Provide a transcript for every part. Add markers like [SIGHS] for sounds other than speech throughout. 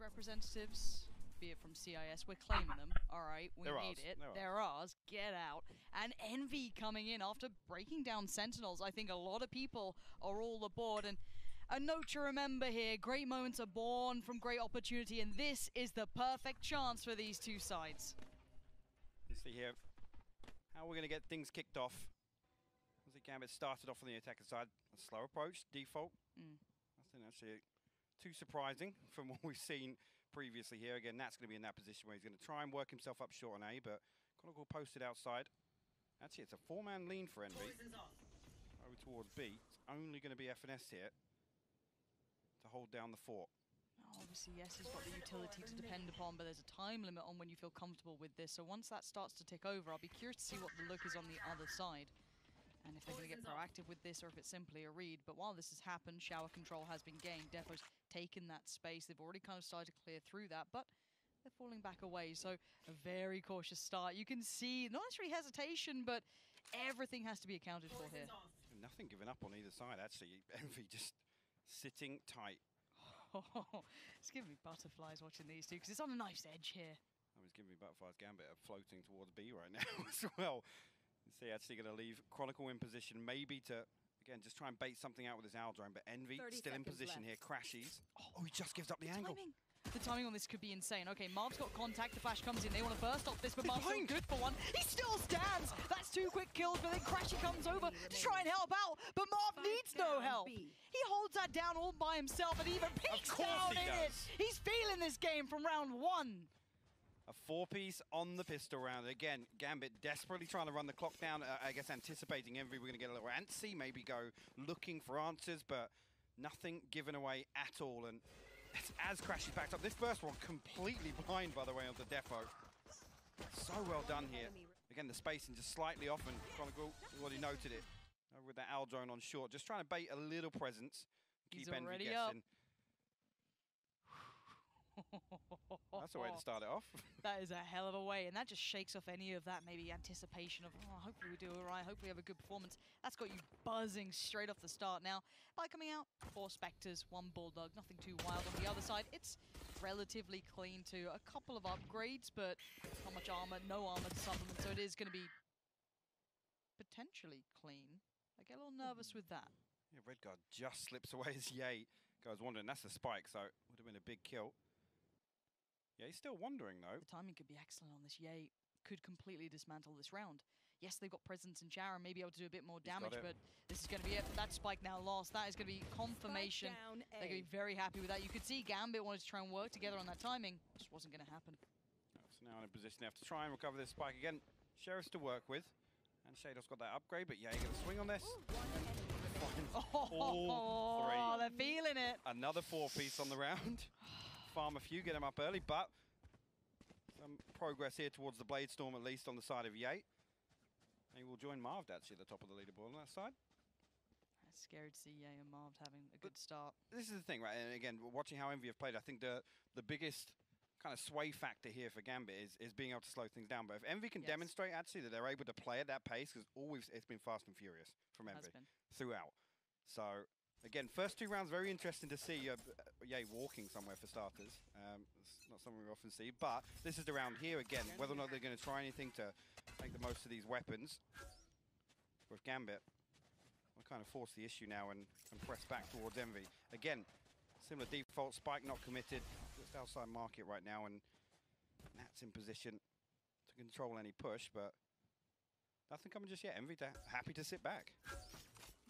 representatives, be it from CIS, we're claiming them. All right, we They're need ours. it. They're They're ours. Get out. And Envy coming in after breaking down Sentinels. I think a lot of people are all aboard. And a note to remember here: great moments are born from great opportunity, and this is the perfect chance for these two sides. You see here how we're going to get things kicked off. As the Gambit started off on the attacker side, a slow approach, default. Mm. that's actually too surprising from what we've seen previously here. Again, that's going to be in that position where he's going to try and work himself up short on A, but Chronicle posted outside. Actually, it's a four-man lean for Envy. Over towards B. It's only going to be FNS here to hold down the fort. Obviously, yes, he's got the utility to depend upon, but there's a time limit on when you feel comfortable with this. So once that starts to tick over, I'll be curious to see what the look is on the other side. And if they're going to get proactive with this or if it's simply a read. But while this has happened, shower control has been gained. Defo's taken that space. They've already kind of started to clear through that, but they're falling back away. So a very cautious start. You can see, not necessarily hesitation, but everything has to be accounted for here. Nothing given up on either side, actually. [LAUGHS] Envy just sitting tight. [LAUGHS] it's giving me butterflies watching these two because it's on a nice edge here. Oh, I was giving me Butterfly's Gambit are floating towards B right now [LAUGHS] as well. See, actually going to leave Chronicle in position, maybe to, again, just try and bait something out with his Owl Drone, but Envy still in position left. here, crashes. Oh, he just gives up the, angle. Timing. The timing on this could be insane. Okay, Marv's got contact. The flash comes in. They want to burst off this, but Marv's still good for one. He still stands. That's two quick kills, but then Crashy comes over to try and help out. But Marv Spike needs no help. B. He holds that down all by himself and even peeks course down he in does. it. He's feeling this game from round one. A four-piece on the pistol round. Again, Gambit desperately trying to run the clock down. Uh, I guess anticipating Envy, we're going to get a little antsy, maybe go looking for answers, but nothing given away at all. And as Crashies backed up. This first one completely [LAUGHS] blind, by the way, of the Defo. So well done here. Again, the spacing just slightly off, and Chronicle already noted it. With that Owl drone on short, just trying to bait a little presence. Keep He's Envy already up. That's the way to [LAUGHS] start it off. [LAUGHS] That is a hell of a way, and that just shakes off any of that maybe anticipation of, oh, hopefully we do all right, hopefully we have a good performance. That's got you buzzing straight off the start now. By coming out, four Spectres, one Bulldog, nothing too wild. On the other side, it's relatively clean too. A couple of upgrades, but not much armor, no armor to supplement, so it is going to be potentially clean. I get a little nervous with that. Yeah, Redgar just slips away as Yay goes wondering, That's a spike, so it would have been a big kill. Yeah, he's still wandering though. The timing could be excellent on this. Yay could completely dismantle this round. Yes, they've got presence in Jara, maybe able to do a bit more got damage, but this is going to be it. That spike now lost. That is going to be confirmation. down They're going to be very happy with that. You could see Gambit wanted to try and work together on that timing. Just wasn't going to happen. Oh, so now in a position they have to try and recover this spike again. Sheriff's to work with. And Shadow's got that upgrade, but yeah, you going to swing on this. [LAUGHS] All [LAUGHS] Oh, three. they're feeling it. Another four piece on the round. [SIGHS] [SIGHS] [SIGHS] Farm a few, get him up early, but some progress here towards the Blade Storm, at least on the side of Yate. He will join Marved actually at the top of the leaderboard on that side. It's scary to see Yay and Marv having a good start. this is the thing, right? And again, watching how Envy have played, I think the the biggest kind of sway factor here for Gambit is, is being able to slow things down. But if Envy can Yes. demonstrate actually that they're able to play at that pace, because always it's been fast and furious from Envy throughout. So again, first two rounds very interesting to see. Uh, Yay walking somewhere for starters. Um, it's not something we often see, but this is the round here again. Whether or not they're going to try anything to make the most of these weapons with Gambit. We'll kind of force the issue now and, and press back towards Envy. Again, similar default, Spike not committed, just outside market right now, and Nat's in position to control any push, but nothing coming just yet. Envy happy to sit back.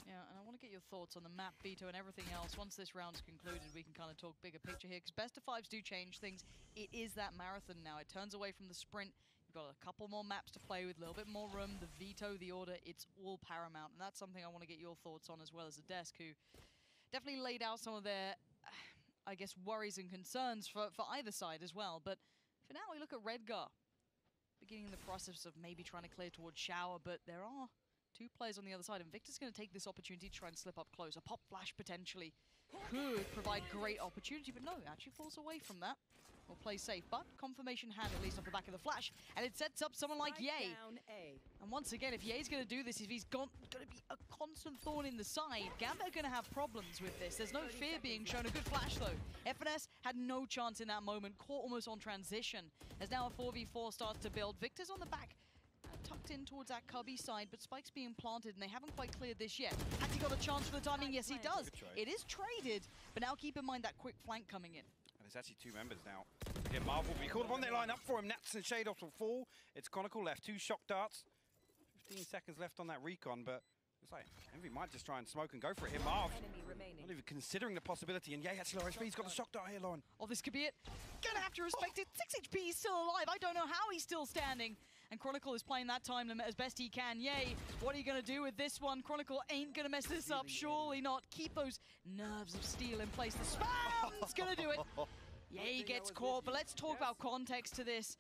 Yeah, and I want to get your thoughts on the map, veto and everything else. Once this round's concluded, we can kind of talk bigger picture here, because best of fives do change things. It is that marathon now. It turns away from the sprint. You've got a couple more maps to play with, a little bit more room. The veto, the order, it's all paramount, and that's something I want to get your thoughts on as well as the desk, who definitely laid out some of their, I guess, worries and concerns for, for either side as well. But for now, we look at Redgar beginning the process of maybe trying to clear towards Shower, but there are two players on the other side, and Victor's going to take this opportunity to try and slip up close. A pop flash potentially could provide great opportunity, but no, actually falls away from that. will play safe, but confirmation had at least off the back of the flash, and it sets up someone like A. And once again, if Ye's going to do this, if he's going to be a constant thorn in the side, Gambit are going to have problems with this. There's no fear being shown. A good flash, though. FNS had no chance in that moment, caught almost on transition. As now a 4v4 starts to build. Victor's on the back, tucked in towards that cubby side, but Spike's being planted, and they haven't quite cleared this yet. Has he got a chance for the timing? Yes, he does. It is traded, but now keep in mind that quick flank coming in. And there's actually two members now. Again, Marved will be called upon. They line up for him. Nats and Sheydos will fall. It's Chronicle left. Two shock darts. 15 seconds left on that recon, but it's like Envy might just try and smoke and go for it. Here, Marv. Not even considering the possibility. And yeah, actually, low HP. He's got the shock dart here, Lauren. Oh, this could be it. Gonna have to respect it. 6 HP, he's still alive. I don't know how he's still standing. And Chronicle is playing that time limit as best he can. Yay, what are you gonna do with this one? Chronicle ain't gonna mess this up, surely not. Keep those nerves of steel in place. The spam's gonna do it. [LAUGHS] Yay gets caught, but let's talk about context to this.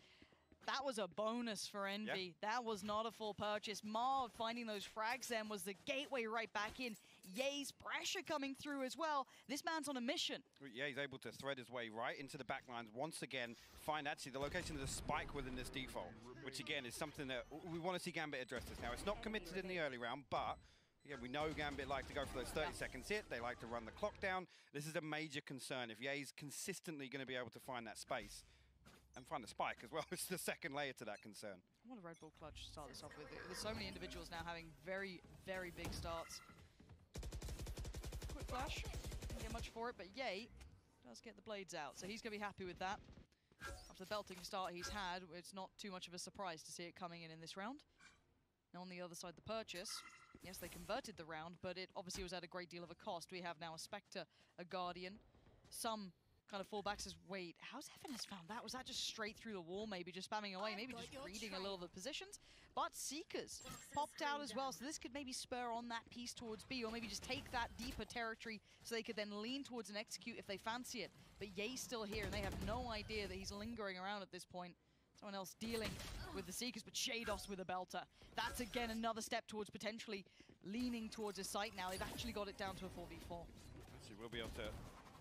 That was a bonus for Envy. That was not a full purchase. Marv finding those frags then was the gateway right back in. Yay's pressure coming through as well. This man's on a mission. Yeah, he's able to thread his way right into the backlines once again. Find actually the location of the spike within this default, which again is something that we want to see Gambit address this. Now, it's not committed in the early round, but yeah, we know Gambit like to go for those 30 seconds hit. They like to run the clock down. This is a major concern. If Ye's consistently going to be able to find that space and find the spike as well, [LAUGHS] it's the second layer to that concern. What a Red Bull clutch to start this off with. There's so many individuals now having very, very big starts. Flash. Didn't get much for it, but Yay does get the blades out. So he's going to be happy with that. After the belting start he's had, it's not too much of a surprise to see it coming in in this round. Now on the other side, the purchase. Yes, they converted the round, but it obviously was at a great deal of a cost. We have now a Spectre, a Guardian, some kind of fallbacks says, wait, how's FNS found that? Was that just straight through the wall, maybe just spamming away, maybe just reading a little of the positions? But Seekers popped out as well, so this could maybe spur on that piece towards B, or maybe just take that deeper territory so they could then lean towards and execute if they fancy it. But Ye's still here, and they have no idea that he's lingering around at this point. Someone else dealing with the Seekers, but Sheydos with a belter. That's again another step towards potentially leaning towards a site now. They've actually got it down to a 4v4. Actually, we'll be able to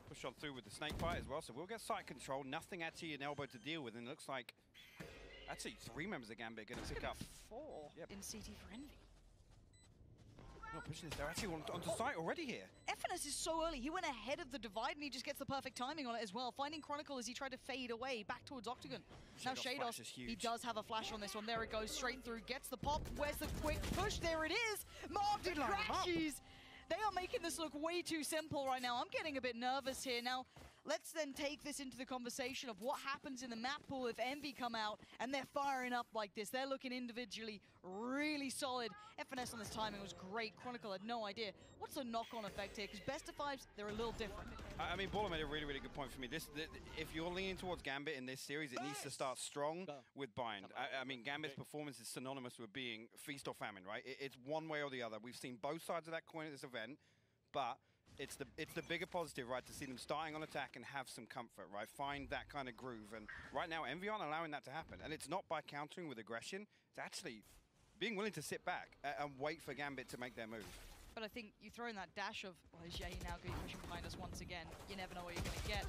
push on through with the snake bite as well, so we'll get site control. Nothing actually an elbow to deal with, and it looks like actually three members of Gambit going to pick up. Four Yep. in CT for Envy. Not pushing this. They're actually on, onto site already here. FNS is so early. He went ahead of the divide and he just gets the perfect timing on it as well. Finding Chronicle as he tried to fade away back towards Octagon. now Sheydos flash Sheydos, he does have a flash on this one. There it goes, straight through, gets the pop. Where's the quick push? There it is. Marv They line 'em up. crashes. They are making this look way too simple right now. I'm getting a bit nervous here. Now, let's then take this into the conversation of what happens in the map pool if Envy come out and they're firing up like this. They're looking individually really solid. FNS on this timing was great. Chronicle had no idea. What's the knock-on effect here? Because best of fives, they're a little different. I mean, Baller made a really, really good point for me. This, th if you're leaning towards Gambit in this series, it needs to start strong with Bind. I, I mean, Gambit's performance is synonymous with being feast or famine, right? It, it's one way or the other. We've seen both sides of that coin at this event, but it's the it's the bigger positive, right, to see them starting on attack and have some comfort, right? Find that kind of groove. And right now, Envy aren't allowing that to happen. And it's not by countering with aggression. It's actually being willing to sit back and wait for Gambit to make their move. But I think you throw in that dash of, well, is Jay now going to be pushing behind us once again? You never know what you're going to get.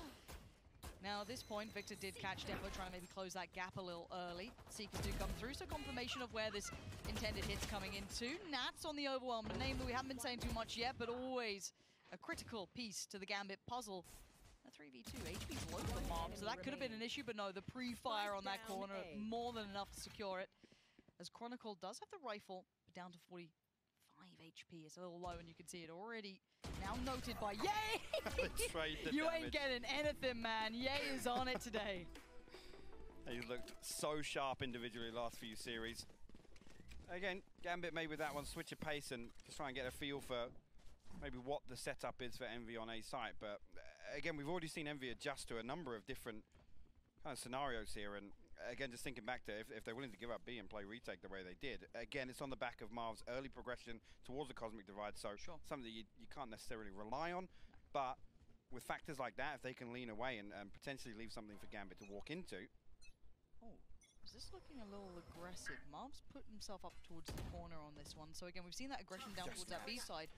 Now, at this point, Victor did catch Defo, trying to maybe close that gap a little early. Seekers do come through, so confirmation of where this intended hit's coming into. Nats on the overwhelm, a name that we haven't been saying too much yet, but always a critical piece to the Gambit puzzle. A 3v2, HP's low for the mob, so that could have been an issue, but no, the pre-fire on that corner, more than enough to secure it. As Chronicle does have the rifle, but down to 45 HP. It's a little low, and you can see it already now noted by Yay! [LAUGHS] [LAUGHS] You damage. ain't getting anything, man. Yay is on it today. [LAUGHS] he looked so sharp individually last few series. Again, Gambit made with that one switch of pace and just try and get a feel for maybe what the setup is for Envy on A site. But uh, again, we've already seen Envy adjust to a number of different kind of scenarios here. And again, just thinking back to if, if they're willing to give up B and play retake the way they did, again, it's on the back of Marv's early progression towards the Cosmic Divide. So Sure. something that you, you can't necessarily rely on. But with factors like that, if they can lean away and, and potentially leave something for Gambit to walk into, Oh, is this looking a little aggressive? Marv's put himself up towards the corner on this one. So again, we've seen that aggression down towards that B side,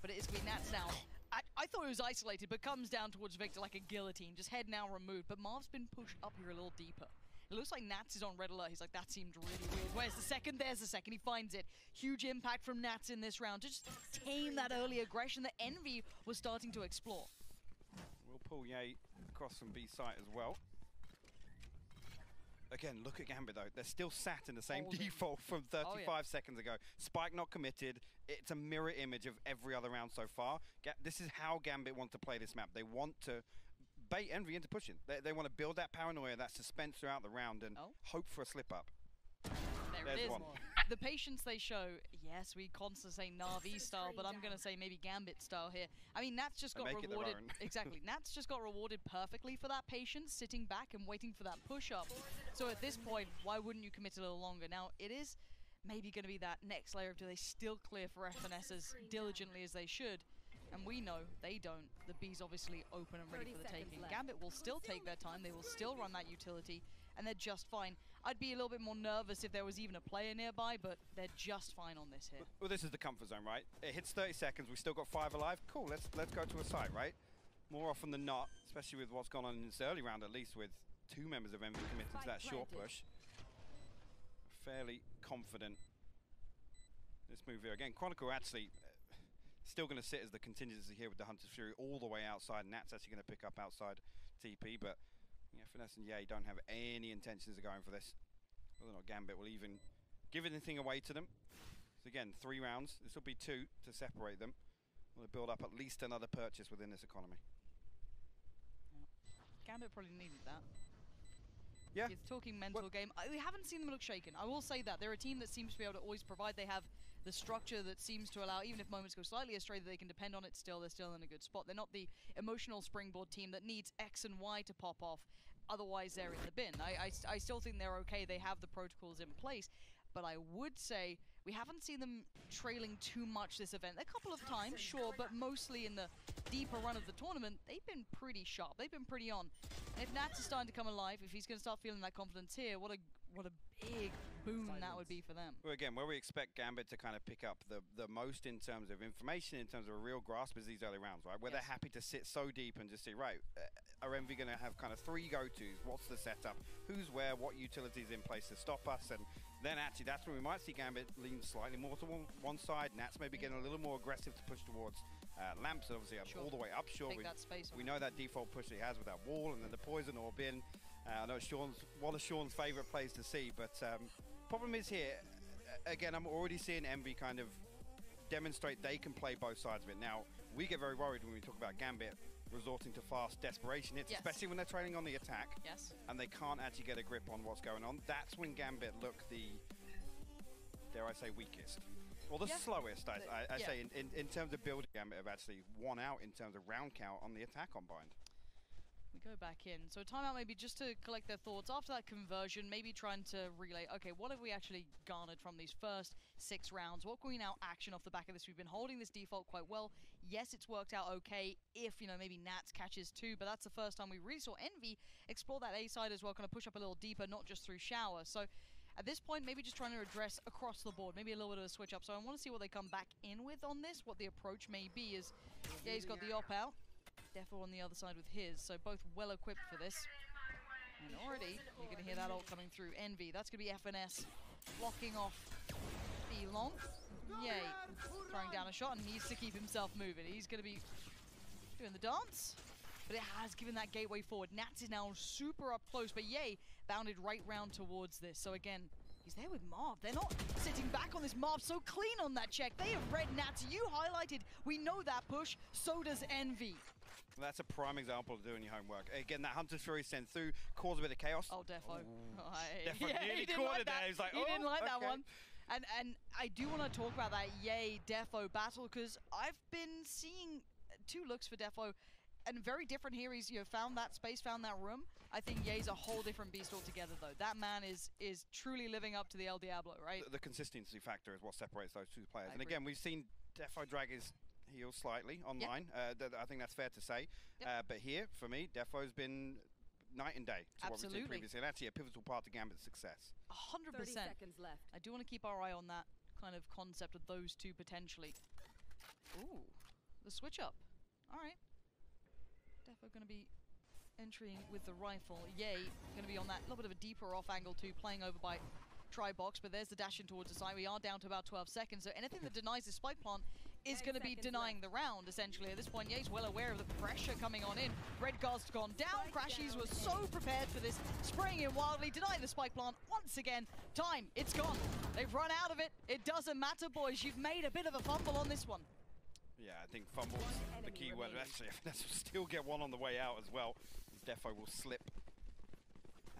but it is going to be Nats now. I, I thought it was isolated, but comes down towards Victor like a guillotine, just head now removed. But Marv's been pushed up here a little deeper. It looks like Nats is on red alert. He's like, that seemed really weird. Where's the second? There's the second. He finds it. Huge impact from Nats in this round. to Just tame that early aggression that Envy was starting to explore. We'll pull Yay across from B site as well. Again, look at Gambit though. They're still sat in the same Holding. default from 35 Oh, yeah. seconds ago. Spike not committed. It's a mirror image of every other round so far. Ga- this is how Gambit want to play this map. They want to bait Envy into pushing. They, they want to build that paranoia, that suspense throughout the round, and Oh. hope for a slip up. There There's it is. one. [LAUGHS] The patience they show, yes, we constantly say Navi style, but I'm going to say maybe Gambit style here. I mean, Nats just got make it their rewarded. own. [LAUGHS] exactly. [LAUGHS] Nats just got rewarded perfectly for that patience, sitting back and waiting for that push up. So at this point, why wouldn't you commit a little longer? Now, it is maybe going to be that next layer of do they still clear for FNS as diligently as they should? And we know they don't. The B's obviously open and ready for the taking. left. Gambit will still take their time. They will still run that utility, and they're just fine. I'd be a little bit more nervous if there was even a player nearby, but they're just fine on this hit. Well, this is the comfort zone, right? It hits 30 seconds. We've still got five alive. Cool. Let's let's go to a site, right? More often than not, especially with what's gone on in this early round, at least with two members of Envy committed to that Spike short push. Fairly confident. This move here again. Chronicle actually still going to sit as the contingency here with the Hunter's Fury all the way outside. Nat's actually going to pick up outside TP, but yeah, Finesse and Yay don't have any intentions of going for this. Whether or not Gambit will even give anything away to them. So again, three rounds. This will be two to separate them. Will build up at least another purchase within this economy. Gambit probably needed that. Yeah. It's talking mental game. I, we haven't seen them look shaken. I will say that they're a team that seems to be able to always provide. They have the structure that seems to allow, even if moments go slightly astray, that they can depend on it. Still, they're still in a good spot. They're not the emotional springboard team that needs X and Y to pop off. Otherwise, they're in the bin. I, I, I still think they're okay. They have the protocols in place. But I would say we haven't seen them trailing too much this event. A couple of times, sure, but mostly in the deeper run of the tournament, they've been pretty sharp. They've been pretty on. And if Nats is starting to come alive, if he's going to start feeling that confidence here, what a what a big boon that would be for them. Well, again, where we expect Gambit to kind of pick up the, the most in terms of information, in terms of a real grasp, is these early rounds, right? Where Yes. they're happy to sit so deep and just see, right, uh, are Envy going to have kind of three go-tos? What's the setup? Who's where? What utilities in place to stop us? And then actually, that's when we might see Gambit lean slightly more to one, one side. Nats maybe getting a little more aggressive to push towards uh, Lamps, and obviously uh, Sure. all the way up short. We, that space. we know that default push that he has with that wall and then the poison orb in. Uh, I know it's Sean's one of Sean's favourite plays to see, but um, problem is here. Again, I'm already seeing Envy kind of demonstrate they can play both sides of it. Now we get very worried when we talk about Gambit resorting to fast desperation hits, Yes. especially when they're trailing on the attack Yes. and they can't actually get a grip on what's going on. That's when Gambit look the, dare I say, weakest. Well, the Yeah. slowest, I, I, I yeah. say, in, in, in terms of building Gambit have actually won out in terms of round count on the attack on Bind. We go back in. So a timeout maybe just to collect their thoughts after that conversion, maybe trying to relay, okay, what have we actually garnered from these first six rounds? What can we now action off the back of this? We've been holding this default quite well. Yes, it's worked out okay if, you know, maybe Nats catches two, but that's the first time we really saw Envy explore that A side as well, kind of push up a little deeper, not just through shower. So at this point, maybe just trying to address across the board, maybe a little bit of a switch up. So I want to see what they come back in with on this, what the approach may be is, yeah, he's got the op out. Defo on the other side with his, so both well equipped for this. And already, you're going to hear that all coming through. Envy, that's going to be FNS blocking off the long. Yay. Throwing down a shot and needs to keep himself moving. He's going to be doing the dance. But it has given that gateway forward. Nats is now super up close, but Yay bounded right round towards this. So again, he's there with Marv. They're not sitting back on this. Marv so clean on that check. They have read Nats. You highlighted. We know that push. So does Envy. That's a prime example of doing your homework. Again, that Hunter's Fury sent through, caused a bit of chaos. Oh, Defo. I- [LAUGHS] Defo yeah, nearly caught like it there. that. He's like, he didn't "Oh, like that oh, okay." one. And and I do want to talk about that Yay Defo battle because I've been seeing two looks for Defo, and very different here. He's you know found that space, found that room. I think Yay's a whole different beast altogether, though. That man is is truly living up to the El Diablo, right? The, the consistency factor is what separates those two players. I and agree. again, we've seen Defo drag his heels slightly online. Uh, th- I think that's fair to say. Yep. Uh, but here, for me, Defo's been night and day to what we've seen previously, and actually a pivotal part of Gambit's success. A hundred 30 percent. seconds left. I do want to keep our eye on that kind of concept of those two potentially. Ooh, the switch up. All right. Defo going to be entering with the rifle. Yay, going to be on that little bit of a deeper off angle too, playing over by try box, but there's the dash in towards the side. We are down to about 12 seconds, so anything that denies the spike plant is going to be denying left. the round, essentially. At this point, Ye's well aware of the pressure coming on in. Redgar's gone down. Spike Crashies down was so prepared for this. Spraying in wildly, denying the spike plant once again. Time, it's gone. They've run out of it. It doesn't matter, boys. You've made a bit of a fumble on this one. Yeah, I think fumbles One the key word. remaining. Actually, [LAUGHS] Finesse will still get one on the way out as well. Defo will slip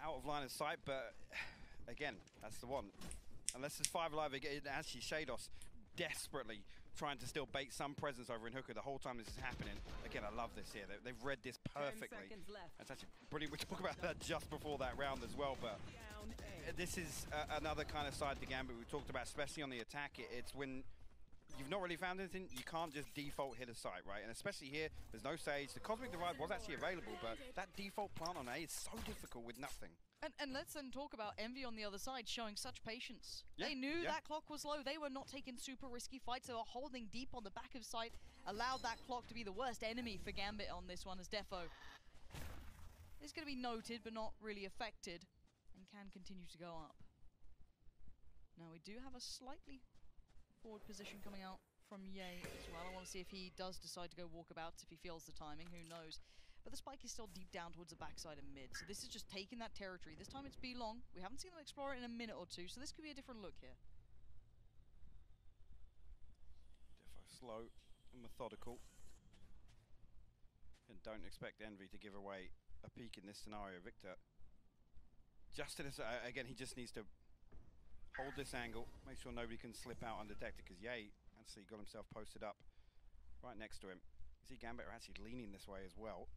out of line of sight, but [SIGHS] again, that's the one. Unless there's five alive, again, actually Sheydos desperately trying to still bait some presence over in Hookah the whole time this is happening. Again, I love this here. They, they've read this perfectly. That's actually brilliant. We talked about that just before that round as well, but uh, this is uh, another kind of side to Gambit we talked about, especially on the attack. It, it's when you've not really found anything, you can't just default hit a site, right? And especially here, there's no Sage. The Cosmic Divide was actually available, but that default plant on A is so difficult with nothing. And, and let's then talk about Envy on the other side showing such patience. Yeah, they knew yeah. that clock was low. They were not taking super risky fights. They were holding deep on the back of sight, allowed that clock to be the worst enemy for Gambit on this one as Defo is going to be noted but not really affected and can continue to go up. Now we do have a slightly forward position coming out from Ye as well. I want to see if he does decide to go walkabouts, if he feels the timing, who knows. But the spike is still deep down towards the backside and mid, so this is just taking that territory. This time it's B long. We haven't seen them explore it in a minute or two, so this could be a different look here. Defo slow and methodical. And don't expect Envy to give away a peek in this scenario. Victor, just in this, uh, again, he just needs to hold this angle, make sure nobody can slip out undetected, because Ye actually got himself posted up right next to him. You see Gambit are actually leaning this way as well.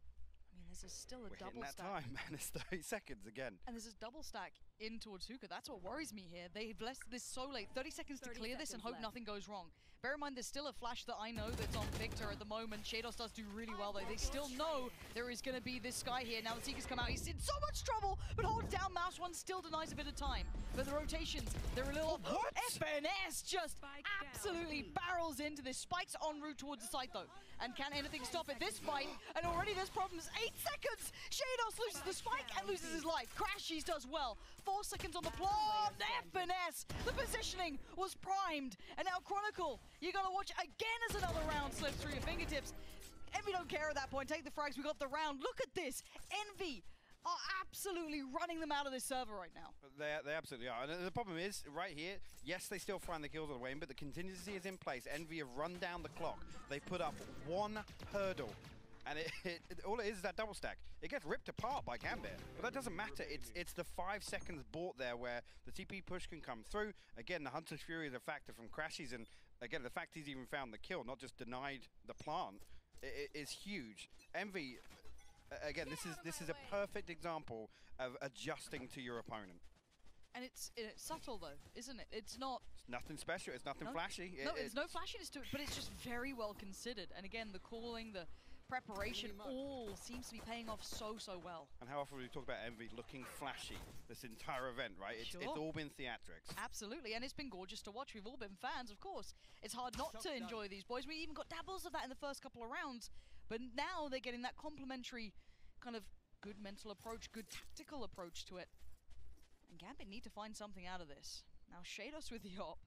I mean, this is still a We're hitting double that stack. time, [LAUGHS] man. It's 30 seconds again. And this is double stack in towards Hookah. That's what worries me here. They've left this so late. 30 seconds to 30 clear this and hope left. nothing goes wrong. Bear in mind, there's still a flash that I know that's on Victor at the moment. Sheydos does do really well, though. They still know there is going to be this guy here. Now the Seekers come out. He's in so much trouble, but holds down Mouse One, still denies a bit of time. But the rotations, they're a little... Oh, what? FNS just Spike absolutely down. barrels into this. Spikes en route towards the site, though. And can anything stop it? This fight, and already there's problems. Eight seconds! Sheydos loses the spike and loses his life. Crashies does well. Four seconds on the plot. FNS! The positioning was primed. And now Chronicle, you gotta watch again as another round slips through your fingertips. Envy don't care at that point. Take the frags. We got the round. Look at this. Envy are absolutely running them out of this server right now. They, they absolutely are. And the problem is, right here, yes, they still find the kills on the way in, but the contingency is in place. Envy have run down the clock. They put up one hurdle. And it, it, it- all it is is that double stack. It gets ripped apart by Gambit, but that doesn't matter. It's it's the five seconds bought there where the TP push can come through. Again, the Hunter's Fury is a factor from Crashies, and again, the fact he's even found the kill, not just denied the plant, is huge. Envy, again, this is this is a perfect example of adjusting to your opponent. And it's, it's subtle though, isn't it? It's not It's nothing special. It's nothing No. flashy. No, It- there's no flashiness to it, but it's just very well considered. And again, the calling, the preparation, all seems to be paying off so, so well. And how often we talk about Envy looking flashy this entire event, right? It's, it's all been theatrics. Absolutely, and it's been gorgeous to watch. We've all been fans, of course. It's hard not to enjoy these boys. We even got dabbles of that in the first couple of rounds, but now they're getting that complementary kind of good mental approach, good tactical approach to it. And Gambit need to find something out of this. Now Sheydos with the op,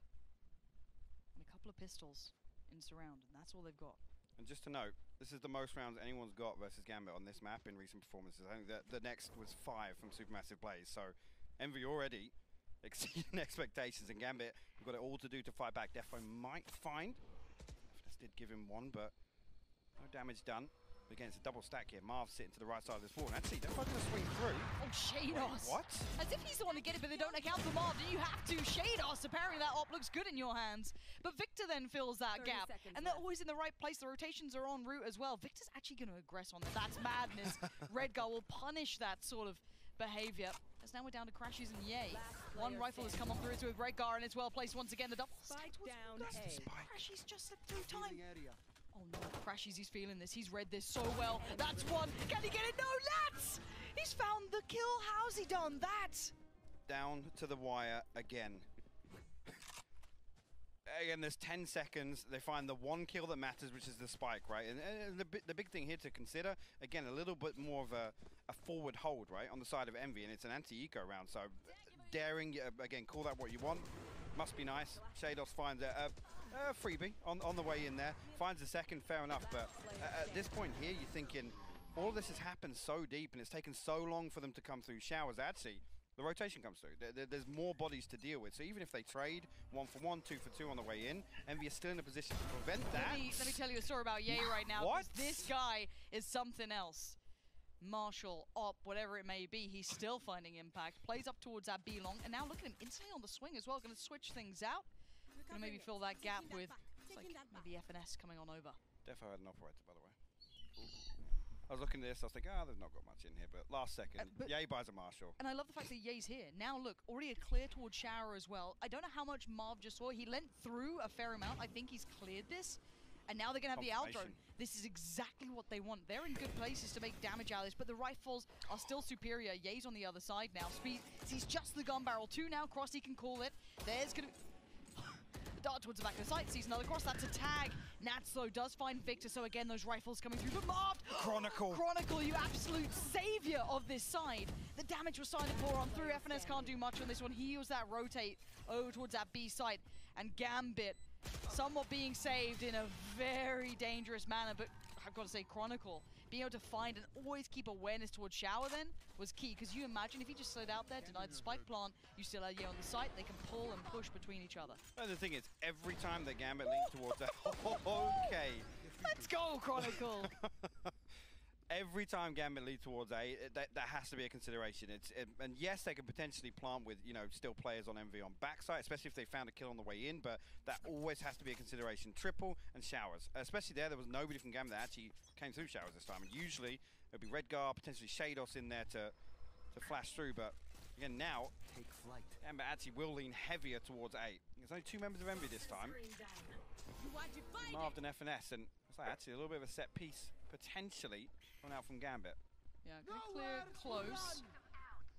and a couple of pistols in surround, and that's all they've got. And just to note, this is the most rounds anyone's got versus Gambit on this map in recent performances. I think that the next was five from Supermassive Blaze. So Envy already [LAUGHS] exceeding expectations, and Gambit have got it all to do to fight back. Defo might find. This did give him one, but no damage done. Again, it's a double stack here. Marv sitting to the right side of this wall. And actually, Defo gonna swing through. Oh, Sheydos! What? As if he's the one to get it, but they don't account for Marv. You have to. Sheydos, apparently that op looks good in your hands. But Victor then fills that gap. And they're left. always in the right place. The rotations are en route as well. Victor's actually going to aggress on that. That's madness. [LAUGHS] Redgar will punish that sort of behavior. As now we're down to Crashies and Yay. One rifle has come on through it's with Redgar, and it's well placed once again. The double Spike stack was down good. A. Crashies just slipped through time. Oh no, Crashies, he's feeling this. He's read this so well. That's one. Can he get it? No, Lats! He's found the kill. How's he done that? down to the wire again. again, there's 10 seconds. They find the one kill that matters, which is the spike, right? And, and the, the big thing here to consider, again, a little bit more of a, a forward hold, right, on the side of Envy, and it's an anti-eco round, so daring, uh, again, call that what you want. Must be nice. Sheydos finds a, a, a freebie on, on the way in there. Finds a second, fair enough, but uh, at this point here, you're thinking, all this has happened so deep, and it's taken so long for them to come through showers. Actually, the rotation comes through. There, there, there's more bodies to deal with. So even if they trade one for one, two for two on the way in, Envy is still in a position to prevent that. Let me, let me tell you a story about Ye right now. What? This guy is something else. Marshall, Op, whatever it may be, he's still finding impact. Plays up towards that B long, and now look at him instantly on the swing as well. Going to switch things out. Going to maybe fill that gap with it's like maybe FNS coming on over. Defo had an operator, by the way. I was looking at this, I was thinking, ah, they've not got much in here, but last second, Uh, but- Yay buys a Marshall. And I love the fact that Ye's here. Now look, already a clear towards Shower as well. I don't know how much Marv just saw. He lent through a fair amount. I think he's cleared this. And now they're going to have the Owl drone. This is exactly what they want. They're in good places to make damage out of this, but the rifles are still superior. Ye's on the other side now. Speed sees just the gun barrel. Two now. Crossy can call it. There's going to Dart towards the back of the site, sees another cross, that's a tag. Nats though does find Victor, so again those rifles coming through. But Marv! [GASPS] Chronicle. Chronicle, you absolute savior of this side. The damage was silent for on through. FNS can't do much on this one. He used that rotate over towards that B site. And Gambit somewhat being saved in a very dangerous manner, but I've got to say Chronicle being able to find and always keep awareness towards Shower then was key because you imagine if he just slid out there, denied the spike plant, you still had Ye on the site, they can pull and push between each other. And the thing is, every time the Gambit leans towards that, [LAUGHS] okay. Let's go, Chronicle! [LAUGHS] Every time Gambit leads towards A, it, that, that has to be a consideration. It's it, and yes, they could potentially plant with you know still players on Envy on backside, especially if they found a kill on the way in. But that always has to be a consideration. Triple and showers, especially there. There was nobody from Gambit that actually came through showers this time. And usually it'd be Redgar, potentially Sheydos in there to to flash through. But again now, Take flight. Gambit actually will lean heavier towards A. There's only two members of Envy this time. Marved and FNS, and it's like actually a little bit of a set piece potentially coming out from Gambit. Yeah, good clear close.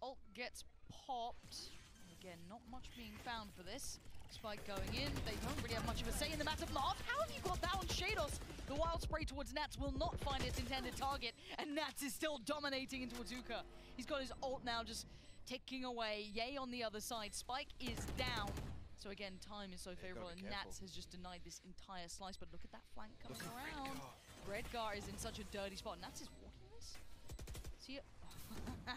Ult gets popped. Again, not much being found for this. Spike going in. They don't really have much of a say in the matter. Marv, how have you got that on Sheydos? The wild spray towards Nats will not find its intended target, and Nats is still dominating into Azuka. He's got his ult now just ticking away. Yay on the other side. Spike is down. So again, time is so gotta favorable, and careful. Nats has just denied this entire slice. But look at that flank coming Look at around. Oh. Redgar is in such a dirty spot. Nats is walking this. See it? [LAUGHS]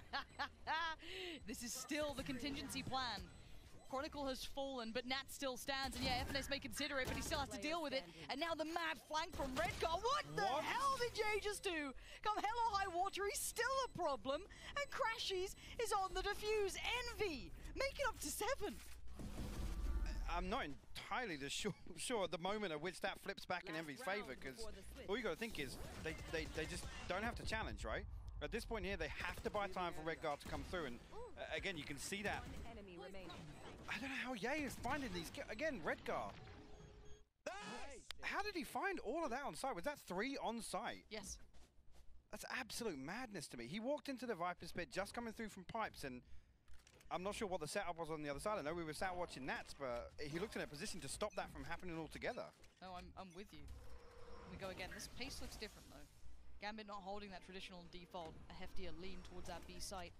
this is still the contingency plan. Chronicle has fallen, but Nat still stands, and yeah, FNS may consider it, but he still has to deal with it. And now the mad flank from Redgar. What the What? hell did Jay just do? Come hell or high water, he's still a problem, and Crashies is on the defuse. Envy, make it up to seven. I'm not entirely the [LAUGHS] sure, sure at the moment at which that flips back in Last Envy's favour because before the switch. all you got to think is they, they, they just don't have to challenge, right? At this point here, they have to buy time for Redgar to come through, and uh, again, you can see that. One enemy remaining. I don't know how Ye is finding these. ki- Again, Redgar. How did he find all of that on site? Was that three on site? Yes. That's absolute madness to me. He walked into the Viper's pit just coming through from pipes, and I'm not sure what the setup was on the other side. I know we were sat watching Nats, but he looked in a position to stop that from happening altogether. No, I'm, I'm with you. We go again. This pace looks different though. Gambit not holding that traditional default, a heftier lean towards that B site.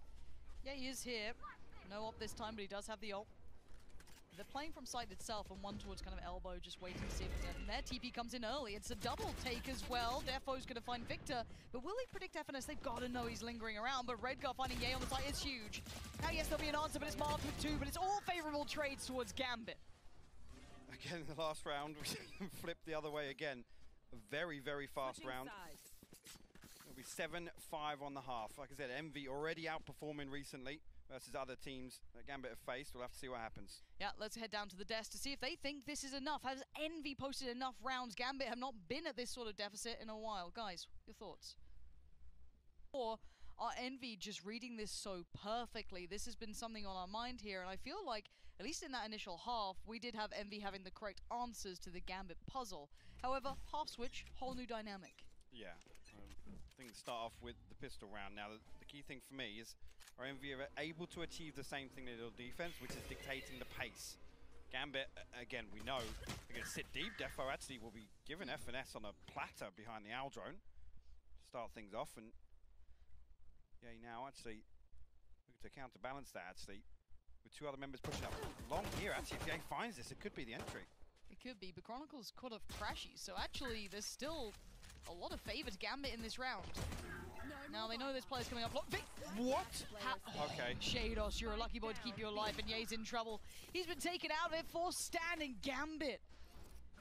Yeah, he is here. No op this time, but he does have the ult. They're playing from site itself and one towards kind of elbow, just waiting to see if it's And their TP comes in early. It's a double take as well. Defo's going to find Victor, but will he predict FNS? They've got to know he's lingering around, but Redgar finding Ye on the site is huge. Now, yes, there'll be an answer, but it's marked with two, but it's all favorable trades towards Gambit. Again, in the last round, [LAUGHS] we flipped the other way again. A very, very fast Switching round. sides. It'll be 7-5 on the half. Like I said, Envy already outperforming recently versus other teams that Gambit have faced. We'll have to see what happens. Yeah, let's head down to the desk to see if they think this is enough. Has Envy posted enough rounds? Gambit have not been at this sort of deficit in a while. Guys, your thoughts? Or are Envy just reading this so perfectly? This has been something on our mind here, and I feel like, at least in that initial half, we did have Envy having the correct answers to the Gambit puzzle. However, half switch, whole new dynamic. Yeah. Um, I think start off with the pistol round. Now, the, the key thing for me is are Envy able to achieve the same thing they did defense, which is dictating the pace. Gambit, again, we know they're going to sit deep. Defo actually will be given FNS on a platter behind the Owl drone to start things off. And yeah, now actually looking to counterbalance that actually with two other members pushing up long here. Actually, if Yay finds this, it could be the entry. It could be, but Chronicles caught off Crashy, so actually there's still a lot of favored Gambit in this round. Now they know this player's coming up. What? Ha- Okay. Sheydos, you're a lucky boy to keep you alive, and Ye's in trouble. He's been taken out of it for standing Gambit.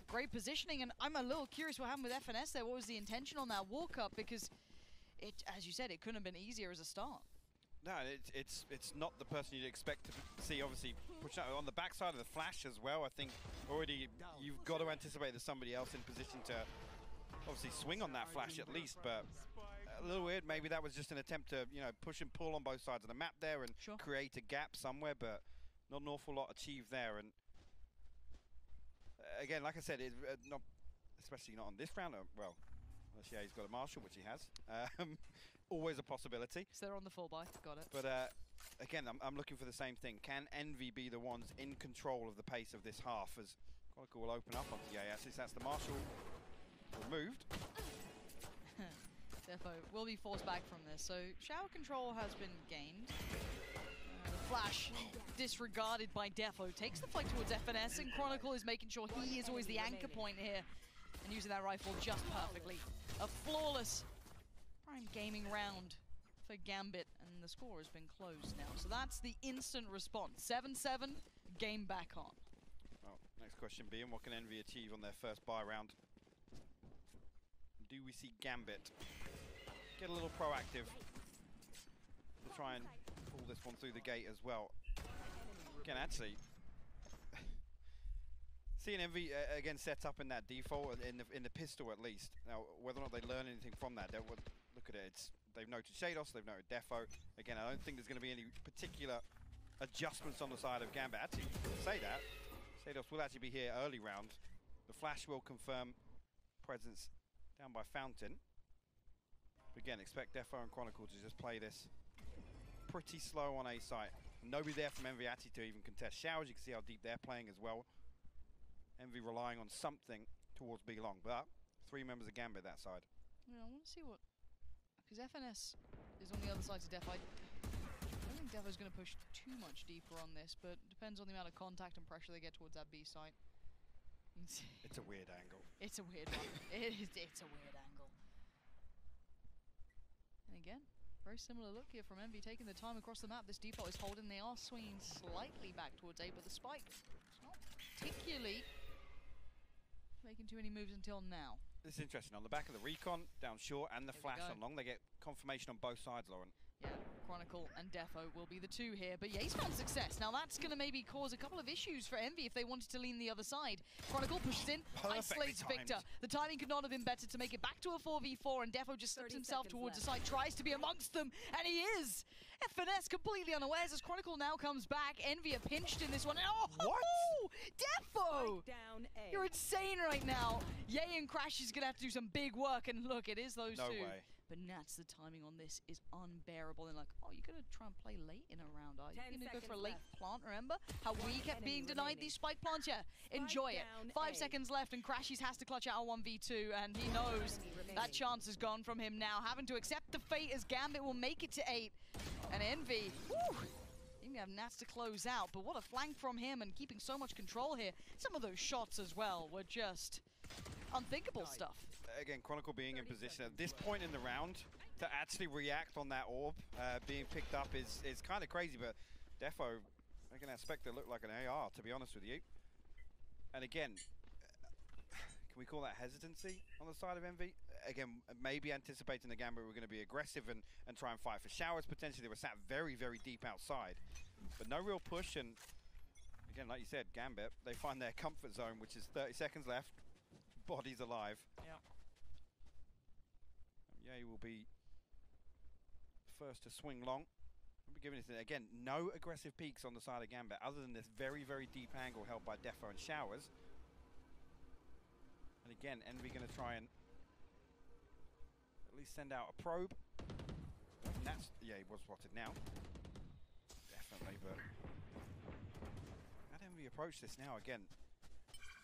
Great positioning, and I'm a little curious what happened with FNS there. What was the intention on that walk up? Because it, as you said, it couldn't have been easier as a start. No, it's it's it's not the person you'd expect to see. Obviously, push out on the backside of the flash as well. I think already you've got to anticipate there's somebody else in position to obviously swing on that flash at least. But a little weird. Maybe that was just an attempt to you know push and pull on both sides of the map there and Sure. create a gap somewhere. But not an awful lot achieved there. And uh, again, like I said, it, uh, not especially not on this round. Uh, well, unless yeah, he's got a marshal, which he has. Um, [LAUGHS] always a possibility. So they're on the full buy. Got it. But uh, again, I'm, I'm looking for the same thing. Can Envy be the ones in control of the pace of this half as Chronicle will open up on onto Yayas? That's the Marshal removed. Defo will be forced back from this. So shower control has been gained. Uh, the flash disregarded by Defo takes the fight towards FNS, and Chronicle is making sure he is always the anchor point here and using that rifle just perfectly. A flawless prime gaming round for Gambit, and the score has been closed now. So that's the instant response. 7-7, game back on. Well, next question being, what can Envy achieve on their first buy round? Do we see Gambit get a little proactive to try and pull this one through the gate as well? Again, actually, [SIGHS] seeing Envy uh, again set up in that default in the in the pistol at least. Now, whether or not they learn anything from that, would look at it. It's they've noted Sheydos, they've noted Defo. Again, I don't think there's going to be any particular adjustments on the side of Gambit. Actually, say that Sheydos will actually be here early round. The flash will confirm presence down by Fountain. Again, expect Defo and Chronicle to just play this pretty slow on A site. Nobody there from Envy to even contest showers. You can see how deep they're playing as well. Envy relying on something towards B long, but three members of Gambit that side. Yeah, I want to see what. Because FNS is on the other side to Def. I I don't think Defo's going to push too much deeper on this, but depends on the amount of contact and pressure they get towards that B site. It's, It's a weird angle. it's a weird one. It is, it's a weird angle. And again, very similar look here from Envy taking the time across the map. This default is holding. They are swinging slightly back towards A, but the spike is not particularly making too many moves until now. This is interesting. On the back of the recon, down short, and the flash on long, they get confirmation on both sides, Lauren. Yeah, Chronicle and Defo will be the two here, but Ye's found success. Now that's going to maybe cause a couple of issues for Envy if they wanted to lean the other side. Chronicle pushes in, Perfectly isolates Victor. The timing could not have been better to make it back to a 4v4, and Defo just slips himself seconds towards the side, tries to be amongst them, and he is! FNS completely unawares as Chronicle now comes back. Envy are pinched in this one. Oh! What? Defo! Down A. You're insane right now. Yay and Crash is going to have to do some big work, and look, it is those No two. way. But Nats, the timing on this is unbearable. They're like, oh, you're going to try and play late in a round, are you? Ten You're going to go for a late left. plant, remember? How we kept being denied these spike plants? Yeah, enjoy it. Five seconds left, and Crashies has to clutch out a 1v2, and he knows that chance is gone from him now. Having to accept the fate as Gambit will make it to eight. And Envy, whew, even have Nats to close out, but what a flank from him and keeping so much control here. Some of those shots as well were just unthinkable stuff. Again, Chronicle being in position at this point in the round to actually react on that orb uh, being picked up is, is kind of crazy, but Defo making that Spectre look like an AR, to be honest with you. And again, [SIGHS] can we call that hesitancy on the side of Envy? Again, maybe anticipating the Gambit were going to be aggressive and, and try and fight for showers. Potentially, they were sat very, very deep outside. But no real push. And again, like you said, Gambit, they find their comfort zone, which is 30 seconds left. Bodies alive. Yeah. Yay will be first to swing long. We'll be giving it again. No aggressive peaks on the side of Gambit, other than this very, very deep angle held by Defo and Showers. And again, Envy going to try and at least send out a probe. And that's yeah, he was spotted now. Definitely, but how Envy approach this now again?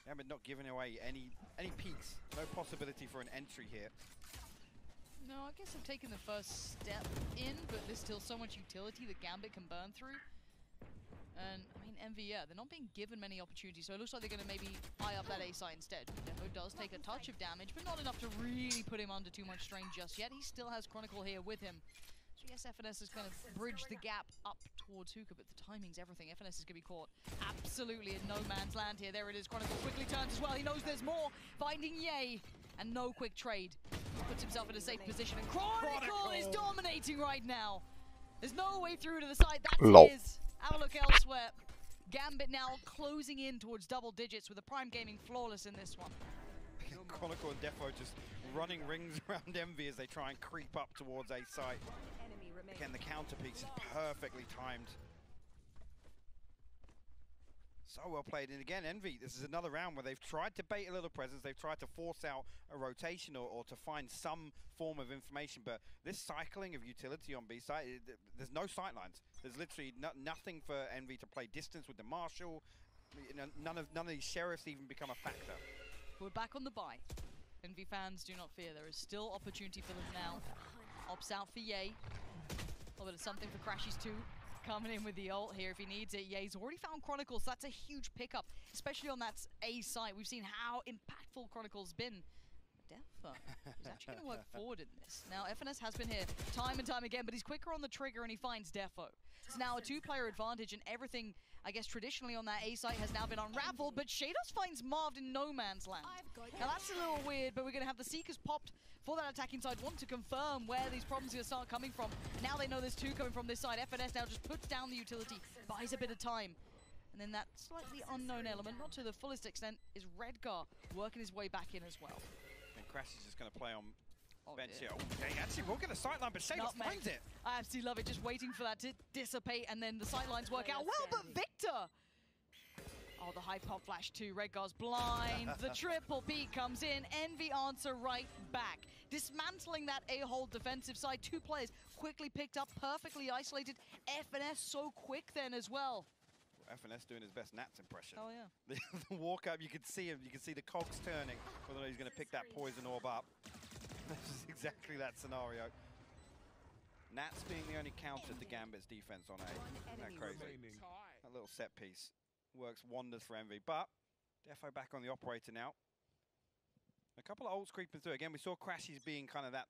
Gambit not giving away any any peaks. No possibility for an entry here. No, I guess I've taken the first step in, but there's still so much utility that Gambit can burn through. And, I mean, Envy, yeah, they're not being given many opportunities, so it looks like they're going to maybe eye up that A side instead. Defo does take a touch of damage, but not enough to really put him under too much strain just yet. He still has Chronicle here with him. So yes, FNS is going to bridge the gap up towards Hookah, but the timing's everything. FNS is going to be caught absolutely in no man's land here. There it is. Chronicle quickly turns as well. He knows there's more. Finding Yay and no quick trade. He Puts himself in a safe position. And Chronicle, Chronicle. is dominating right now. There's no way through to the side. That's Lol. his. Have a look elsewhere. Gambit now closing in towards double digits with a Prime Gaming flawless in this one. [LAUGHS] Chronicle and Defo just running rings [LAUGHS] around Envy as they try and creep up towards A site. Again, the counter piece is perfectly timed. So well played. And again, Envy, this is another round where they've tried to bait a little presence. They've tried to force out a rotation or, or to find some form of information. But this cycling of utility on B side, eh, there's no sight lines. There's literally no, nothing for Envy to play distance with the Marshal. You know, none of none of these sheriffs even become a factor. We're back on the buy. Envy fans, do not fear. There is still opportunity for them now. Ops out for Yay. A little of something for Crashies too. Coming in with the ult here if he needs it. Yeah, he's already found Chronicles. So that's a huge pickup, especially on that A site. We've seen how impactful Chronicles been. Defo is [LAUGHS] actually going to work forward in this. Now, FNS has been here time and time again, but he's quicker on the trigger and he finds Defo. It's now a two-player advantage and everything, I guess, traditionally on that A site has now been unraveled, but Sheydos finds Marved in no man's land. Now, that's a little weird, but we're going to have the Seekers popped for that attacking side. Want to confirm where these problems are going to start coming from. Now they know there's two coming from this side. FNS now just puts down the utility, buys a bit of time. And then that slightly unknown element, not to the fullest extent, is Redgar working his way back in as well. And Crash is just going to play on oh, bench here. Oh, they actually will get a sightline, but Shadow finds it. I absolutely love it, just waiting for that to dissipate and then the sightlines work out well, but Victor! Oh, the high pop flash too. Redgar's blind. the [LAUGHS] triple P comes in. Envy answer right back. Dismantling that A-hole defensive side. Two players quickly picked up, perfectly isolated. FNS so quick then as well. FNS doing his best Nats impression. Oh yeah. the, [LAUGHS] the walk up, you can see him. You can see the cogs turning. Whether or not he's going to pick that poison orb up. [LAUGHS] this is exactly that scenario. Nats being the only counter to Gambit's defense on A. Isn't that crazy? That little set piece works wonders for Envy. But Defo back on the operator now. A couple of ults creeping through. Again, we saw Crashies being kind of that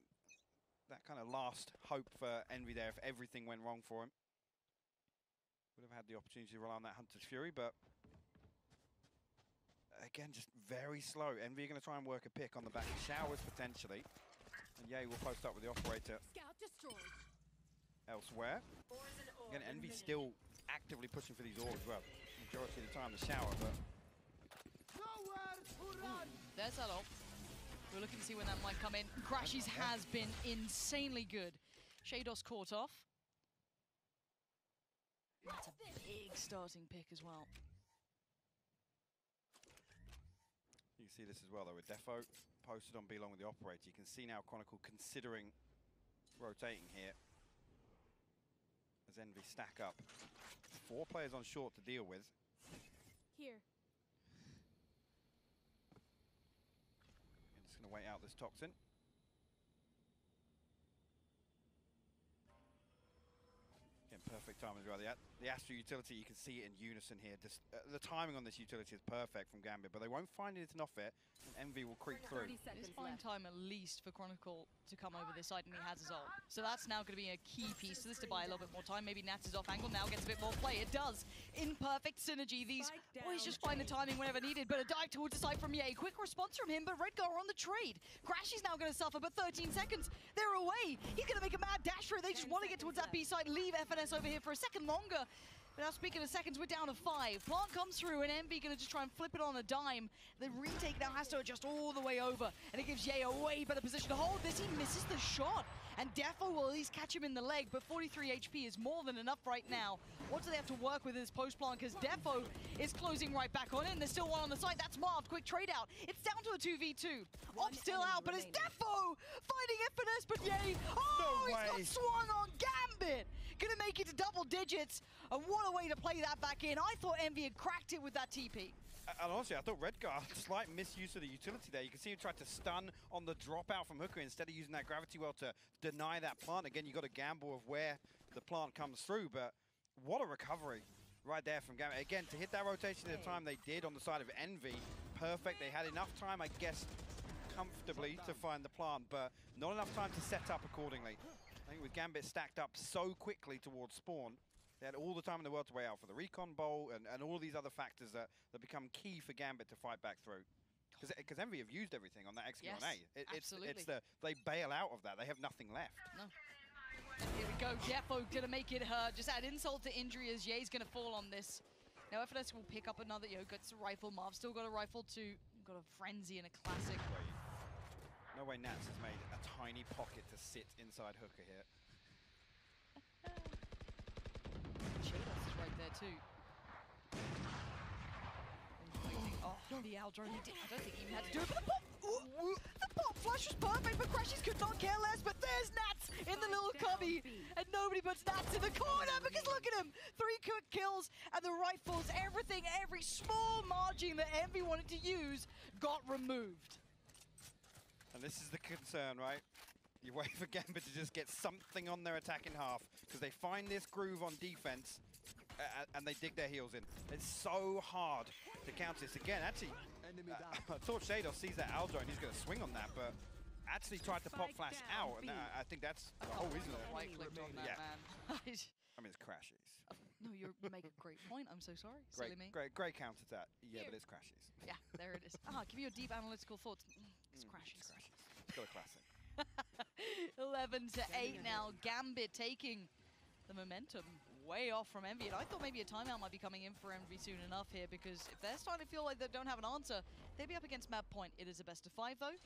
that kind of last hope for Envy there if everything went wrong for him. Would have had the opportunity to rely on that Hunter's Fury, but again, just very slow. Envy are going to try and work a pick on the back of Showers, potentially. And Yay will post up with the operator elsewhere. Again, Envy still actively pushing for these orbs, well, majority of the time the Shower, but... There's that ult. We're looking to see when that might come in. Crashies has been insanely good. Sheydos caught off. That's a big starting pick as well. You see this as well though with Defo posted on B along with the operator. You can see now Chronicle considering rotating here. As Envy stack up. Four players on short to deal with. Here. I'm just going to wait out this Toxin. Again, perfect time as well. The, the Astro utility, you can see it in unison here. Just, uh, the timing on this utility is perfect from Gambit, but they won't find anything off it, and Envy will creep through. It's fine time at least for Chronicle to come over this side, and he has his ult. So that's now going to be a key piece to this to buy a little bit more time. Maybe Nats is off angle, now gets a bit more play. It does. In perfect synergy, these boys just find the timing whenever needed, but a dive towards the side from Yay. Quick response from him, but Redgar on the trade. Crash is now going to suffer, but 13 seconds. They're away. He's going to make a mad dash for it. They just want to get towards that B side, leave FNS over here for a second longer. But now speaking of seconds, we're down to five. Plant comes through and Envy gonna just try and flip it on a dime. The retake now has to adjust all the way over. And it gives Yay a way better position to hold this. He misses the shot. And Defo will at least catch him in the leg, but 43 HP is more than enough right now. What do they have to work with in this post-plant, because Defo is closing right back on in. There's still one on the side. That's Marv. Quick trade out. It's down to a 2v2. Op still out, but it's Defo finding Infinite, but yay. Oh, No he's way. got swung on Gambit. Gonna make it to double digits. And what a way to play that back in. I thought Envy had cracked it with that TP. And honestly, I thought Redgar, [LAUGHS] slight misuse of the utility there. You can see him try to stun on the dropout from Hookah instead of using that gravity well to deny that plant. Again, you got a gamble of where the plant comes through, but what a recovery right there from Gambit. Again, to hit that rotation at the time they did on the side of Envy, perfect. They had enough time, I guess, comfortably to find the plant, but not enough time to set up accordingly. I think with Gambit stacked up so quickly towards spawn, they had all the time in the world to wait out for the Recon Bolt and, and all these other factors that, that become key for Gambit to fight back through. Because Envy have used everything on that X on Yes, A. It, it's, absolutely. it's the they bail out of that. They have nothing left. And here we go. Defo gonna make it hurt. Just add insult to injury as Yay's gonna fall on this. Now FNS will pick up another, you know, gets a rifle. Marv still got a rifle too. Got a frenzy and a classic. No way Nats has made a tiny pocket to sit inside Hookah here. Sheydos right there too. Oh, the Owl drone, he did, I don't think he even had to do it, but the pop, ooh, the pop flash was perfect, but Crashies could not care less, but there's Nats in the little cubby, and nobody puts Nats in the corner, because look at him, three quick kills, and the rifles, everything, every small margin that Envy wanted to use got removed. And this is the concern, right? You wait [LAUGHS] for Gambit to just get something on their attacking half because they find this groove on defense uh, and they dig their heels in. It's so hard to counter this. Again, actually, uh, [LAUGHS] I thought Shadow sees that Aldo and he's going to swing on that, but actually tried to pop flash out, and uh, I think that's the Oh, whole reason. of right clicked on that, [LAUGHS] Yeah. man. [LAUGHS] I mean, it's Crashies. no, you make a great point, I'm so sorry, Great, silly me. great, great counter to that. Yeah, Here. but it's Crashies. Yeah, there it is. Ah, give me your deep analytical thoughts. Mm, It's Mm, Crashies. It's Crashies. It's got a classic. 11 to 8 now. Gambit taking the momentum way off from Envy. And I thought maybe a timeout might be coming in for Envy soon enough here because if they're starting to feel like they don't have an answer, they'd be up against Mad Point. It is a best of five though.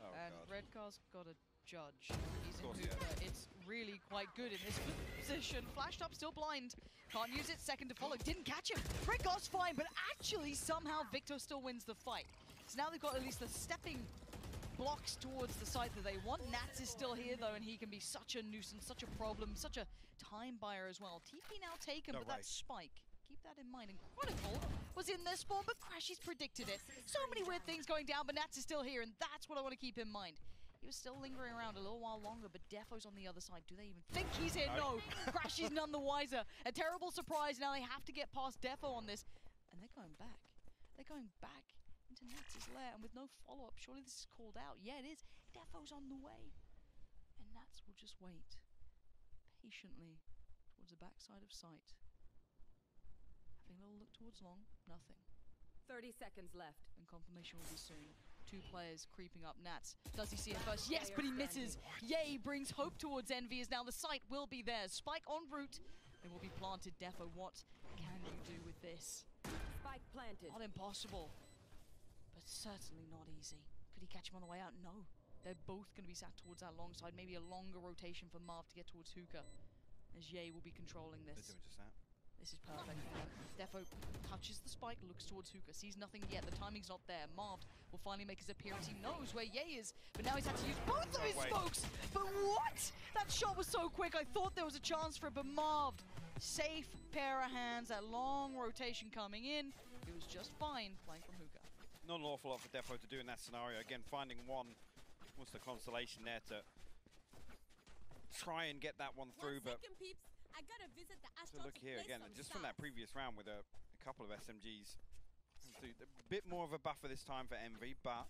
Oh, and God. Redgar's got a judge. He's in course he Hooper. It's really quite good in this [LAUGHS] position. Flashed up, still blind. Can't use it. Second to follow. Didn't catch him. Redgar's fine, but actually somehow Victor still wins the fight. So now they've got at least the stepping blocks towards the side that they want. Nats is still here though, and he can be such a nuisance, such a problem, such a time buyer as well. TP now taken, No but that spike. Keep that in mind. And Chronicle was in this spawn, but Crashies predicted it. So many weird things going down, but Nats is still here, and that's what I want to keep in mind. He was still lingering around a little while longer, but Defo's on the other side. Do they even think he's here? No. No. Crashies none the wiser. A terrible surprise. Now they have to get past Defo on this, and they're going back. They're going back into Nats' lair, and with no follow-up, surely this is called out. Yeah, it is. Defo's on the way. And Nats will just wait patiently towards the backside of sight. Having a little look towards long, nothing. 30 seconds left. And confirmation will be soon. Two players creeping up. Nats, does he see it first? Yes, but he misses. Yay, brings hope towards Envy as now the sight will be there. Spike en route. It will be planted. Defo, what can you do with this? Spike planted. Not impossible, but certainly not easy. Could he catch him on the way out? No. They're both going to be sat towards that long side. Maybe a longer rotation for Marv to get towards Hookah. As Yay will be controlling They're this. doing just that. This is perfect. Defo touches the spike, looks towards Hookah, sees nothing yet. The timing's not there. Marv will finally make his appearance. He knows where Yay is, but now he's had to use both of his smokes. But what? That shot was so quick. I thought there was a chance for it, but Marv, safe pair of hands. That long rotation coming in. It was just fine playing. Not an awful lot for Defo to do in that scenario. Again, finding one was the consolation there to try and get that one through, but peeps. I gotta visit the to look here again, just from that previous round with a, a couple of SMGs. So a bit more of a buffer this time for Envy, but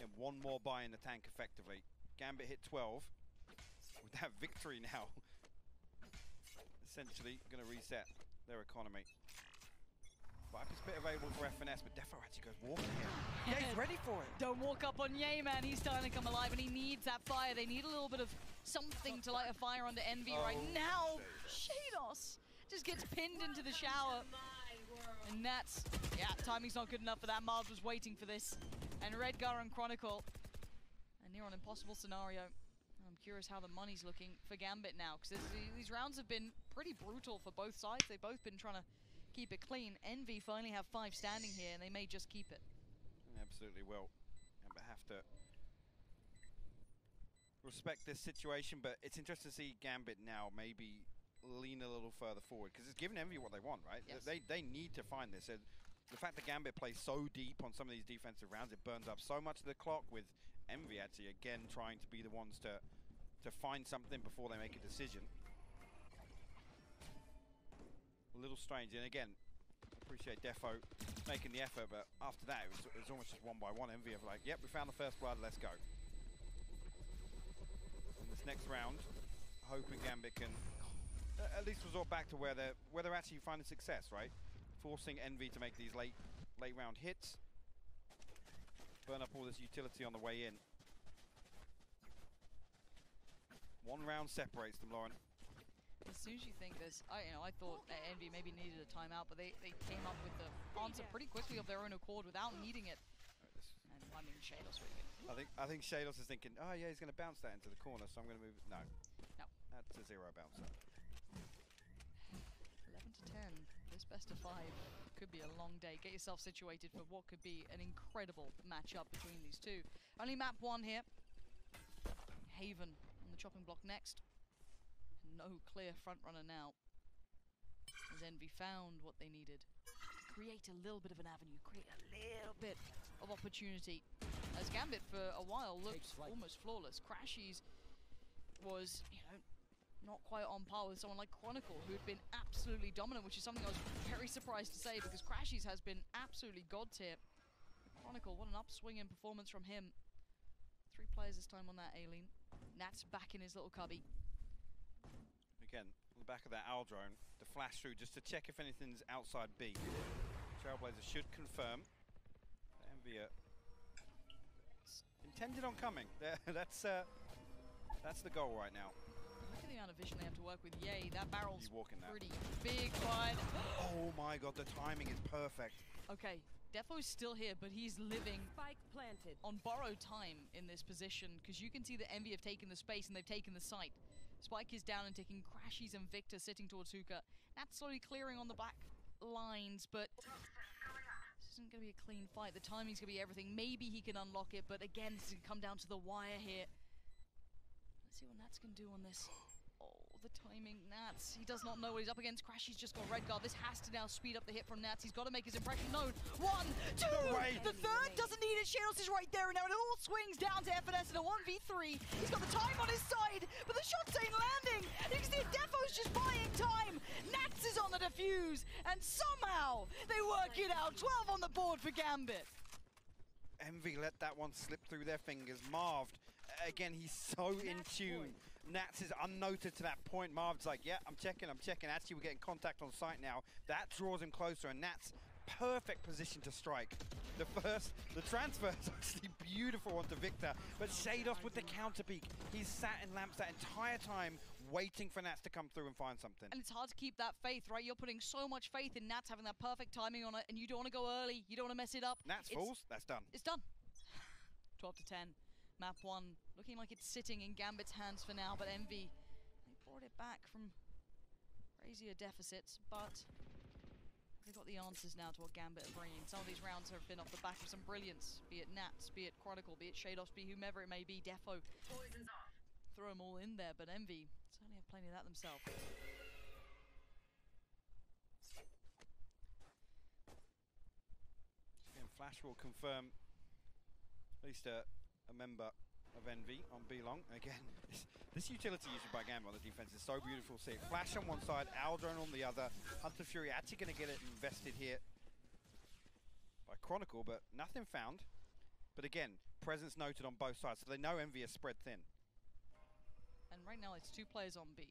yeah, one more buy in the tank effectively. Gambit hit 12. With that [LAUGHS] victory now, essentially going to reset their economy. Viper's Pit available for FNS, but Defo actually goes walking here. Yeah, he's ready for it. Don't walk up on Yay, man. He's starting to come alive, and he needs that fire. They need a little bit of something to light a fire under Envy oh, right Oh, now. Sheydos just gets pinned into the shower. And that's, yeah, timing's not good enough for that. Mars was waiting for this. And Redgar and Chronicle. A near on impossible scenario. I'm curious how the money's looking for Gambit now, because these rounds have been pretty brutal for both sides. They've both been trying to keep it clean. Envy finally have five standing here, and they may just keep it. Absolutely will. But have to respect this situation, but it's interesting to see Gambit now maybe lean a little further forward, because it's given Envy what they want, right? Yes. They, they need to find this. And the fact that Gambit plays so deep on some of these defensive rounds, it burns up so much of the clock with Envy actually, again, trying to be the ones to, to find something before they make a decision. A little strange, and again, appreciate Defo making the effort, but after that, it was, it was almost just one by one. Envy of like, yep, we found the first blood, let's go. In this next round, hoping Gambit can at least resort back to where they're where they're actually finding success, right? Forcing Envy to make these late late round hits. Burn up all this utility on the way in. One round separates them, Lauren. As soon as you think this, I, you know, I thought that Envy maybe needed a timeout, but they, they came up with the answer pretty quickly of their own accord without needing it. And I mean, Sheydos really good. I think I think Sheydos is thinking, oh yeah, he's going to bounce that into the corner, so I'm going to move it. No. No. That's a zero bouncer. 11 to 10. This best of five could be a long day. Get yourself situated for what could be an incredible matchup between these two. Only map one here. Haven on the chopping block next. No clear front runner now. As Envy found what they needed. Create a little bit of an avenue, create a little bit of opportunity. As Gambit for a while looked almost flawless. Crashies was, you know, not quite on par with someone like Chronicle, who had been absolutely dominant, which is something I was very surprised to say because Crashies has been absolutely god tier. Chronicle, what an upswing in performance from him. Three players this time on that Aileen. Nat's back in his little cubby. Again, on the back of that owl drone, the flash through just to check if anything's outside B. Trailblazer should confirm. Envy are intended on coming. [LAUGHS] that's uh, that's the goal right now. Look at the amount of vision they have to work with. Yay, that barrel's You walk that. pretty big, but [GASPS] Oh my god, the timing is perfect. okay. Defo's still here, but he's living Spike planted. on borrowed time in this position because you can see that Envy have taken the space and they've taken the site. Spike is down and taking Crashies and Victor sitting towards Hookah. That's slowly clearing on the back lines, but this isn't going to be a clean fight. The timing's going to be everything. Maybe he can unlock it, but again, it's going to come down to the wire here. Let's see what Nats can do on this. The timing, Nats. He does not know what he's up against. Crashies just got Redgar. This has to now speed up the hit from Nats. He's got to make his impression known. One, two, No the third doesn't need it. Sheydos is right there, and now it all swings down to FNS in a 1v3. He's got the time on his side, but the shots ain't landing. You can see Defo's just buying time. Nats is on the defuse, and somehow they work it out. 12 on the board for Gambit. Envy let that one slip through their fingers. Marved, again, he's so in tune. Nats is unnoted to that point. Marv's like, yeah, I'm checking, I'm checking. Actually, we're getting contact on site now. That draws him closer, and Nats, perfect position to strike. The first, the transfer is [LAUGHS] actually beautiful onto Victor, but Sheydos with the counter peek. He's sat in lamps that entire time, waiting for Nats to come through and find something. And it's hard to keep that faith, right? You're putting so much faith in Nats having that perfect timing on it, and you don't want to go early. You don't want to mess it up. Nats It's- falls, that's done. It's done. [LAUGHS] 12 to 10. Map 1 looking like it's sitting in Gambit's hands for now, but Envy, they brought it back from crazier deficits, but they've got the answers now to what Gambit are bringing. Some of these rounds have been off the back of some brilliance, be it Nats, be it Chronicle, be it Sheydos, be whomever it may be, Defo. Throw them all in there, but Envy certainly have plenty of that themselves. And Flash will confirm at least a, a member of Envy on B-Long. Again, [LAUGHS] this, utility used by Gambit on the defense is so beautiful see. Flash on one side, Owl drone on the other. Hunter Fury actually going to get it invested here by Chronicle, but nothing found. But again, presence noted on both sides, so they know Envy is spread thin. And right now it's two players on B.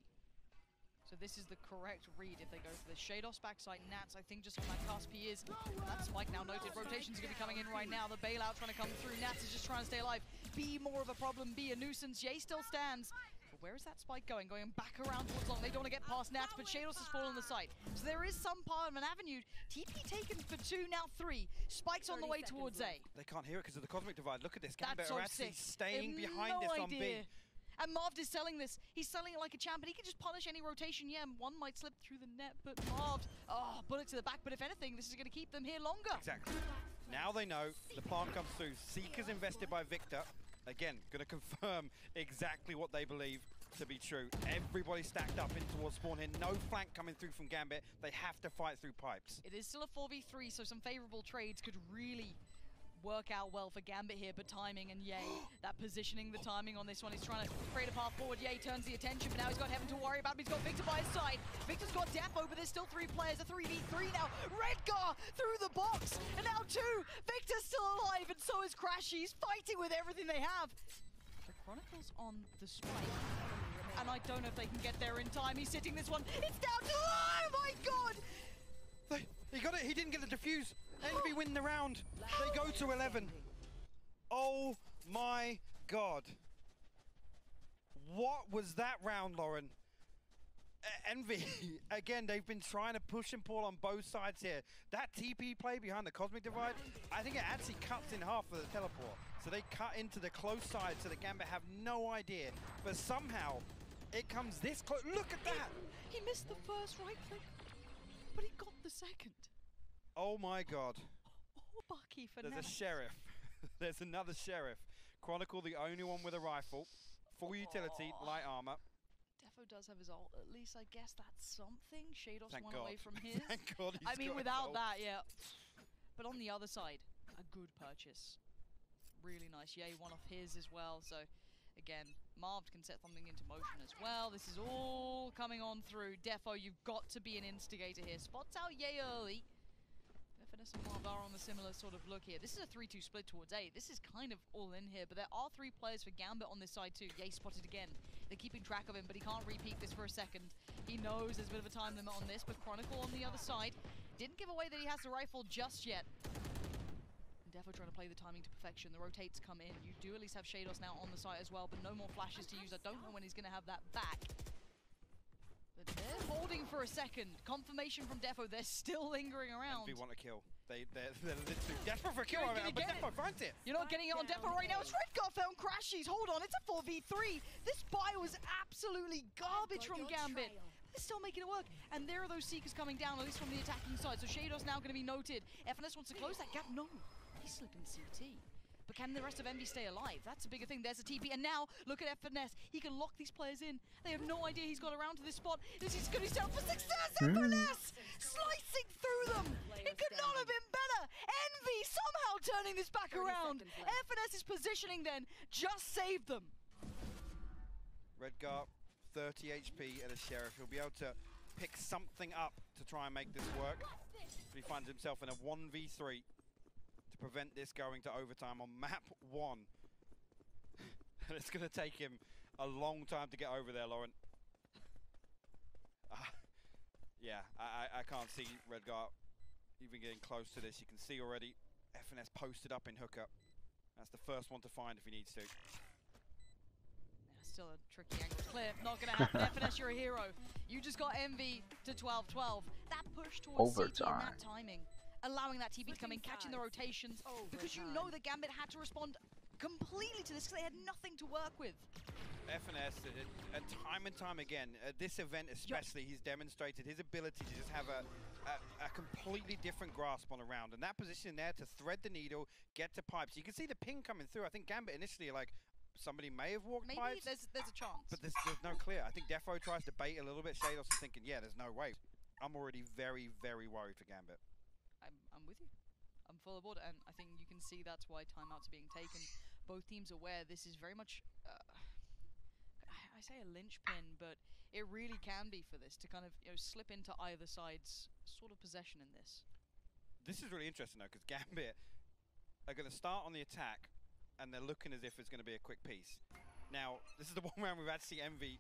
So this is the correct read if they go for the Sheydos backside. Nats, I think just on that cusp he is. That spike now noted. Rotation's are going to be coming in right now. The bailout trying to come through. Nats is just trying to stay alive. Be more of a problem. Be a nuisance. Yay still stands. But where is that spike going? Going back around towards long. They don't want to get past Nats, but Sheydos has fallen on the site. So there is some part of an avenue. TP taken for two, now three. Spike's on the way seconds towards A. They can't hear it because of the Cosmic Divide. Look at this. That's Gambit are actually sick. staying behind no this on idea. B. And Marv is selling this. He's selling it like a champ, and he can just punish any rotation. Yeah, one might slip through the net, but Marv, ah, oh, bullet to the back. But if anything, this is going to keep them here longer. Exactly. Now they know the plan comes through. Seekers invested by Victor. Again, going to confirm exactly what they believe to be true. Everybody stacked up in towards spawn here. No flank coming through from Gambit. They have to fight through pipes. It is still a 4v3, so some favorable trades could really work out well for Gambit here, but timing and Yay, [GASPS] that positioning, the timing on this one, he's trying to create a path forward. Yay turns the attention, but now he's got Heaven to worry about, but he's got Victor by his side. Victor's got Defo, but there's still three players, a 3v3 now. Redgar through the box, and now two. Victor's still alive, and so is Crashy. He's fighting with everything they have. The Chronicles on the strike. And I don't know if they can get there in time. He's sitting this one. It's down to... Oh my god! They, he got it. He didn't get the defuse. Envy win the round. They go to 11. Oh my god. What was that round, Lauren? Envy, [LAUGHS] again, they've been trying to push and pull on both sides here. That TP play behind the Cosmic Divide, I think it actually cuts in half for the teleport. So they cut into the close side so the Gambit have no idea. But somehow, it comes this close. Look at that! He missed the first right click, but he got the second. Oh my god. Oh, Bucky for There's a sheriff. [LAUGHS] There's another sheriff. Chronicle, the only one with a rifle. Full utility, Oh. light armor. Defo does have his ult. At least I guess that's something. Sheydos Thank one God. away from [LAUGHS] his. Thank God he's I mean, without that, yeah. But on the other side, a good purchase. Really nice. Yay, one off his as well. So, again, Marv can set something into motion as well. This is all coming on through. Defo, you've got to be an instigator here. Spots out Yay early. Finesse and Marv are on the similar sort of look here. This is a 3-2 split towards A. This is kind of all in here, but there are three players for Gambit on this side too. Yay spotted again. They're keeping track of him, but he can't repeat this for a second. He knows there's a bit of a time limit on this, but Chronicle on the other side didn't give away that he has the rifle just yet. Defo trying to play the timing to perfection. The rotates come in. You do at least have Sheydos now on the site as well, but no more flashes to use. I don't know when he's going to have that back. But they're holding for a second. Confirmation from Defo. They're still lingering around. Envy want to kill. They, they're, they're literally [LAUGHS] desperate for a kill right now, but Defo finds it. You're not getting it on Defo right now. It's Redgar found Crashies. Hold on, it's a 4v3. This buy was absolutely garbage from Gambit. They're still making it work. And there are those Seekers coming down, at least from the attacking side. So Sheydos now going to be noted. FNS wants to close that gap. No, he's slipping CT. But can the rest of Envy stay alive? That's a bigger thing. There's a TP. And now, look at FNS. He can lock these players in. They have no idea he's got around to this spot. This is going to be set up for success. FNS mm. slicing through them. It could not have been better. Envy somehow turning this back 30 around. seconds left. FNS's positioning then just saved them. Redgar, 30 HP and a sheriff. He'll be able to pick something up to try and make this work. But he finds himself in a 1v3 to prevent this going to overtime on map one. and [LAUGHS] it's going to take him a long time to get over there, Lauren. Ah, yeah, I, I, I can't see Redgar even getting close to this. You can see already FNS posted up in Hookah. That's the first one to find if he needs to. Yeah, Still a tricky angle. Clear. Not going to happen. [LAUGHS] FNS, you're a hero. You just got Envy to 12-12. That push towards CT and that timing, allowing that TP to come in, catching the rotations, because you know that Gambit had to respond completely to this because they had nothing to work with. FNS, uh, uh, and time and time again, at this event especially, he's demonstrated his ability to just have a, a, a completely different grasp on a round. And that position there to thread the needle, get to pipes. You can see the ping coming through. I think Gambit initially, like, somebody may have walked Maybe pipes, there's there's a chance. but there's, there's no clear. I think Defo tries to bait a little bit. Sheydos is thinking, yeah, there's no way. I'm already very, very worried for Gambit. I'm, I'm with you. I'm full aboard, and I think you can see that's why timeouts are being taken. Both teams aware this is very much, uh, I, say a linchpin, but it really can be for this to kind of you know slip into either side's sort of possession in this. This is really interesting though, because Gambit are going to start on the attack, and they're looking as if it's going to be a quick piece. Now, this is the [LAUGHS] one round we've had to see Envy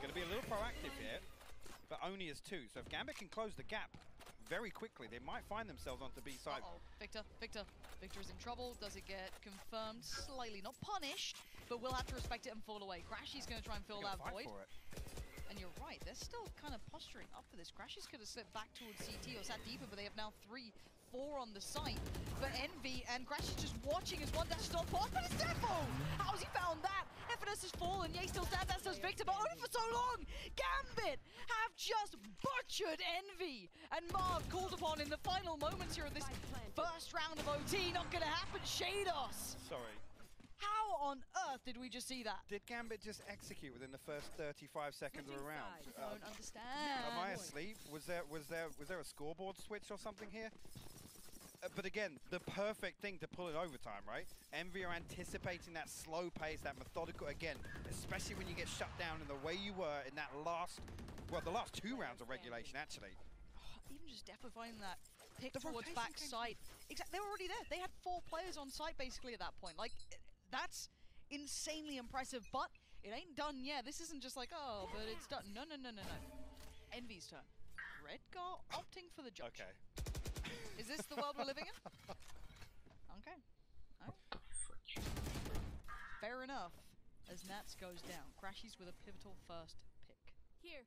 going to be a little proactive here, but only as two. So if Gambit can close the gap very quickly, they might find themselves onto B side. Uh oh, Victor, Victor, Victor is in trouble. Does it get confirmed? Slightly, not punished, but we'll have to respect it and fall away. Crashies going to try and fill that void. And you're right, they're still kind of posturing up for this. Crashies could have slipped back towards CT or sat deeper, but they have now three, four on the site. But Envy and Crash is just watching as one dash stop off, but it's Defo! How's he found that? FNS has fallen, Yay still stands, as does Victor, but only for so long! Gambit have just butchered Envy! And Marv called upon in the final moments here of this first round of OT. Not gonna happen, Sheydos! Sorry. How on earth did we just see that? Did Gambit just execute within the first 35 seconds of a round? Uh, Don't understand. Am I asleep? Was there was there was there a scoreboard switch or something here? Uh, but again, the perfect thing to pull in overtime, right? Envy are anticipating that slow pace, that methodical. Again, especially when you get shut down in the way you were in that last, well, the last two rounds of regulation actually. [SIGHS] even just Defo finding that pick The towards rotation back came side. Exactly, they were already there. They had four players on site basically at that point. Like, that's insanely impressive. But it ain't done yet. This isn't just like, oh, but it's done. No, no, no, no, no. Envy's turn. Redgar opting for the judge. Okay. Is this the world we're living in? Okay. Alright. Fair enough. As Nats goes down, Crashies with a pivotal first pick. Here.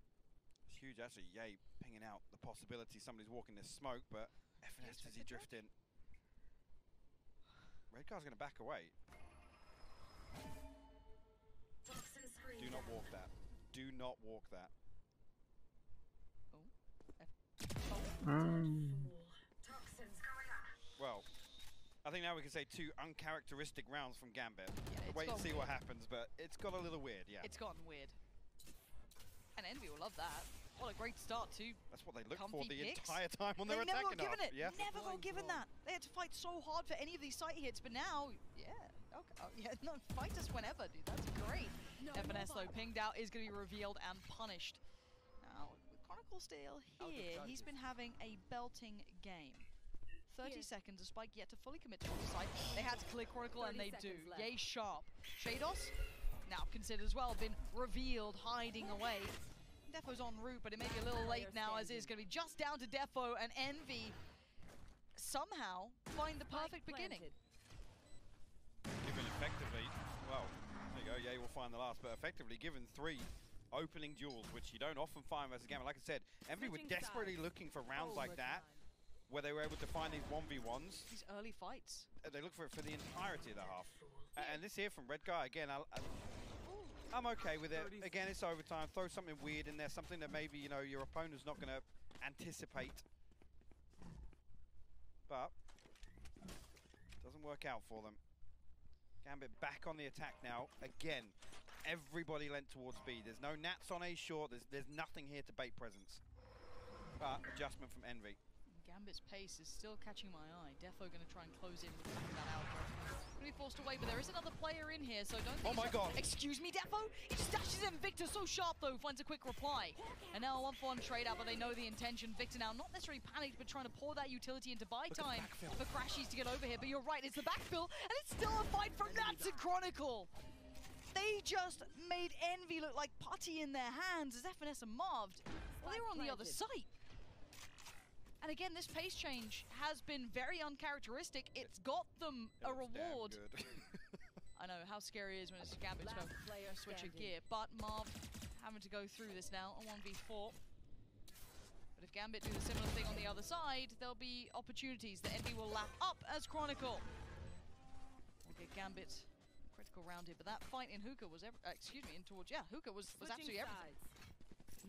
It's huge actually. Yay, pinging out the possibility somebody's walking this smoke, but FNS does he drift in? Redgar's going to back away. Do not walk that. Do not walk that. Oh. Oh. Um. Well, I think now we can say two uncharacteristic rounds from Gambit. Yeah, Wait and gone see what happens, but it's got a little weird, yeah. It's gotten weird. And Envy will love that. What a great start too. That's what they look comfy for the picks. entire time when they they're never got attacking given up. it. Yeah. Never got given that. They had to fight so hard for any of these site hits, but now, yeah, okay, oh, yeah, [LAUGHS] no, fight us whenever, dude. That's great. No, FNS though, pinged out, is going to be revealed and punished. Now, with Chronicle still here, he's been having a belting game. 30 Here. seconds, a spike yet to fully commit to the site. They had to clear Chronicle and they do. left. Yay sharp. Sheydos, now considered as well, been revealed, hiding away. Defo's en route, but it may be a little late now as it is going to be just down to Defo and Envy somehow find the perfect beginning. Given effectively, well, there you go, yeah, we'll find the last, but effectively given three opening duels, which you don't often find versus Gamma. Like I said, Envy were desperately sides. looking for rounds like that, where they were able to find these 1v1s. These early fights. Uh, They look for it for the entirety of the half. And this here from Red Guy, again, I, I'm okay with it. Again, it's overtime. Throw something weird in there, something that maybe, you know, your opponent's not going to anticipate. But, doesn't work out for them. Gambit back on the attack now. Again, everybody lent towards B. There's no Nats on A short. There's, there's nothing here to bait presence. But, adjustment from Envy. Gambit's pace is still catching my eye. Defo going to try and close in with that outro. Going to be forced away, but there is another player in here, so don't. Oh my God. Excuse me, Defo. He just dashes in. Victor so sharp though, finds a quick reply. And now a one-for-one trade out, but they know the intention. Victor now not necessarily panicked, but trying to pour that utility into buy Look time for Crashies to get over here. But you're right, it's the backfill, and it's still a fight from Nats and Chronicle. They just made Envy look like putty in their hands as FNS and Marved. Well, they were on the other planted. site. And again, this pace change has been very uncharacteristic. It's got them It a looks damn reward. good. [LAUGHS] I know how scary it is when it's Gambit to player switch a gear, but Marv having to go through this now on 1v4. But if Gambit do the similar thing on the other side, there'll be opportunities. The Envy will lap up as Chronicle. We'll get Gambit critical round here, but that fight in Hookah was, ever, uh, excuse me, in towards, yeah, Hookah was, was absolutely Switching everything.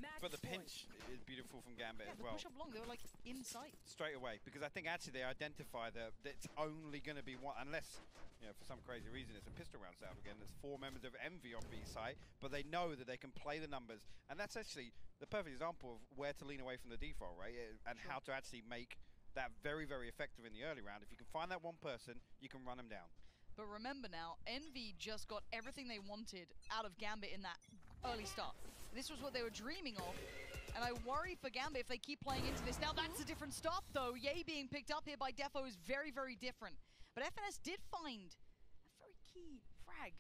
Match But the point. pinch is beautiful from Gambit Yeah, as well. push up long, they were like in sight. Straight away, because I think actually they identify that, it's only going to be one, unless, you know, for some crazy reason it's a pistol round setup again. There's four members of Envy on B side, but they know that they can play the numbers, and that's actually the perfect example of where to lean away from the default, right? And Sure. how to actually make that very, very effective in the early round. If you can find that one person, you can run them down. But remember now, Envy just got everything they wanted out of Gambit in that early start. This was what they were dreaming of. And I worry for Gambit if they keep playing into this. Now that's a different stop though. Yay being picked up here by Defo is very, very different. But FNS did find a very key frag.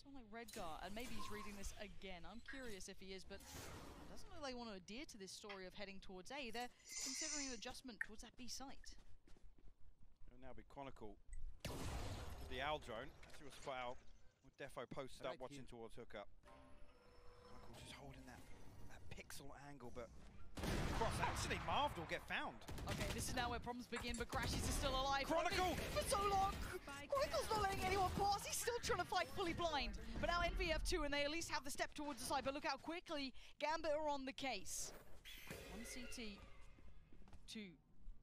Someone like Redgar, and maybe he's reading this again. I'm curious if he is, but it doesn't look like they want to adhere to this story of heading towards A. They're considering an adjustment towards that B site. It'll now be Chronicle with the Owl drone. Actually, will spot out with Defo posted up watching towards Hookah. Chronicle just holding that, that pixel angle, but Cross actually, Marved will get found. Okay, this is now where problems begin, but Crashies is still alive. Chronicle! For so long! Chronicle's not letting anyone pass. He's still trying to fight fully blind. But now NVF2, and they at least have the step towards the side. But look how quickly Gambit are on the case. One CT, two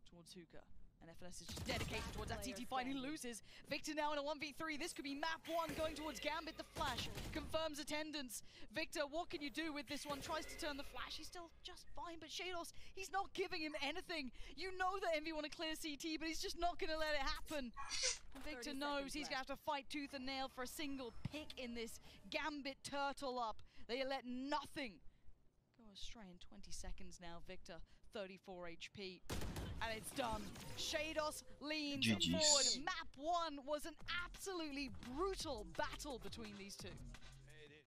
towards Hookah. And FNS is just dedicated towards that fight. He loses. Victor now in a 1v3. This could be map one going towards Gambit. The flash confirms attendance. Victor, what can you do with this one? Tries to turn the flash. He's still just fine. But Sheydos, he's not giving him anything. You know that Envy want to clear CT, but he's just not going to let it happen. And [LAUGHS] Victor knows he's going to have to fight tooth and nail for a single pick in this Gambit turtle up. They let nothing go astray in 20 seconds now. Victor, 34 HP. And it's done. Sheydos leans GG's. forward. Map one was an absolutely brutal battle between these two.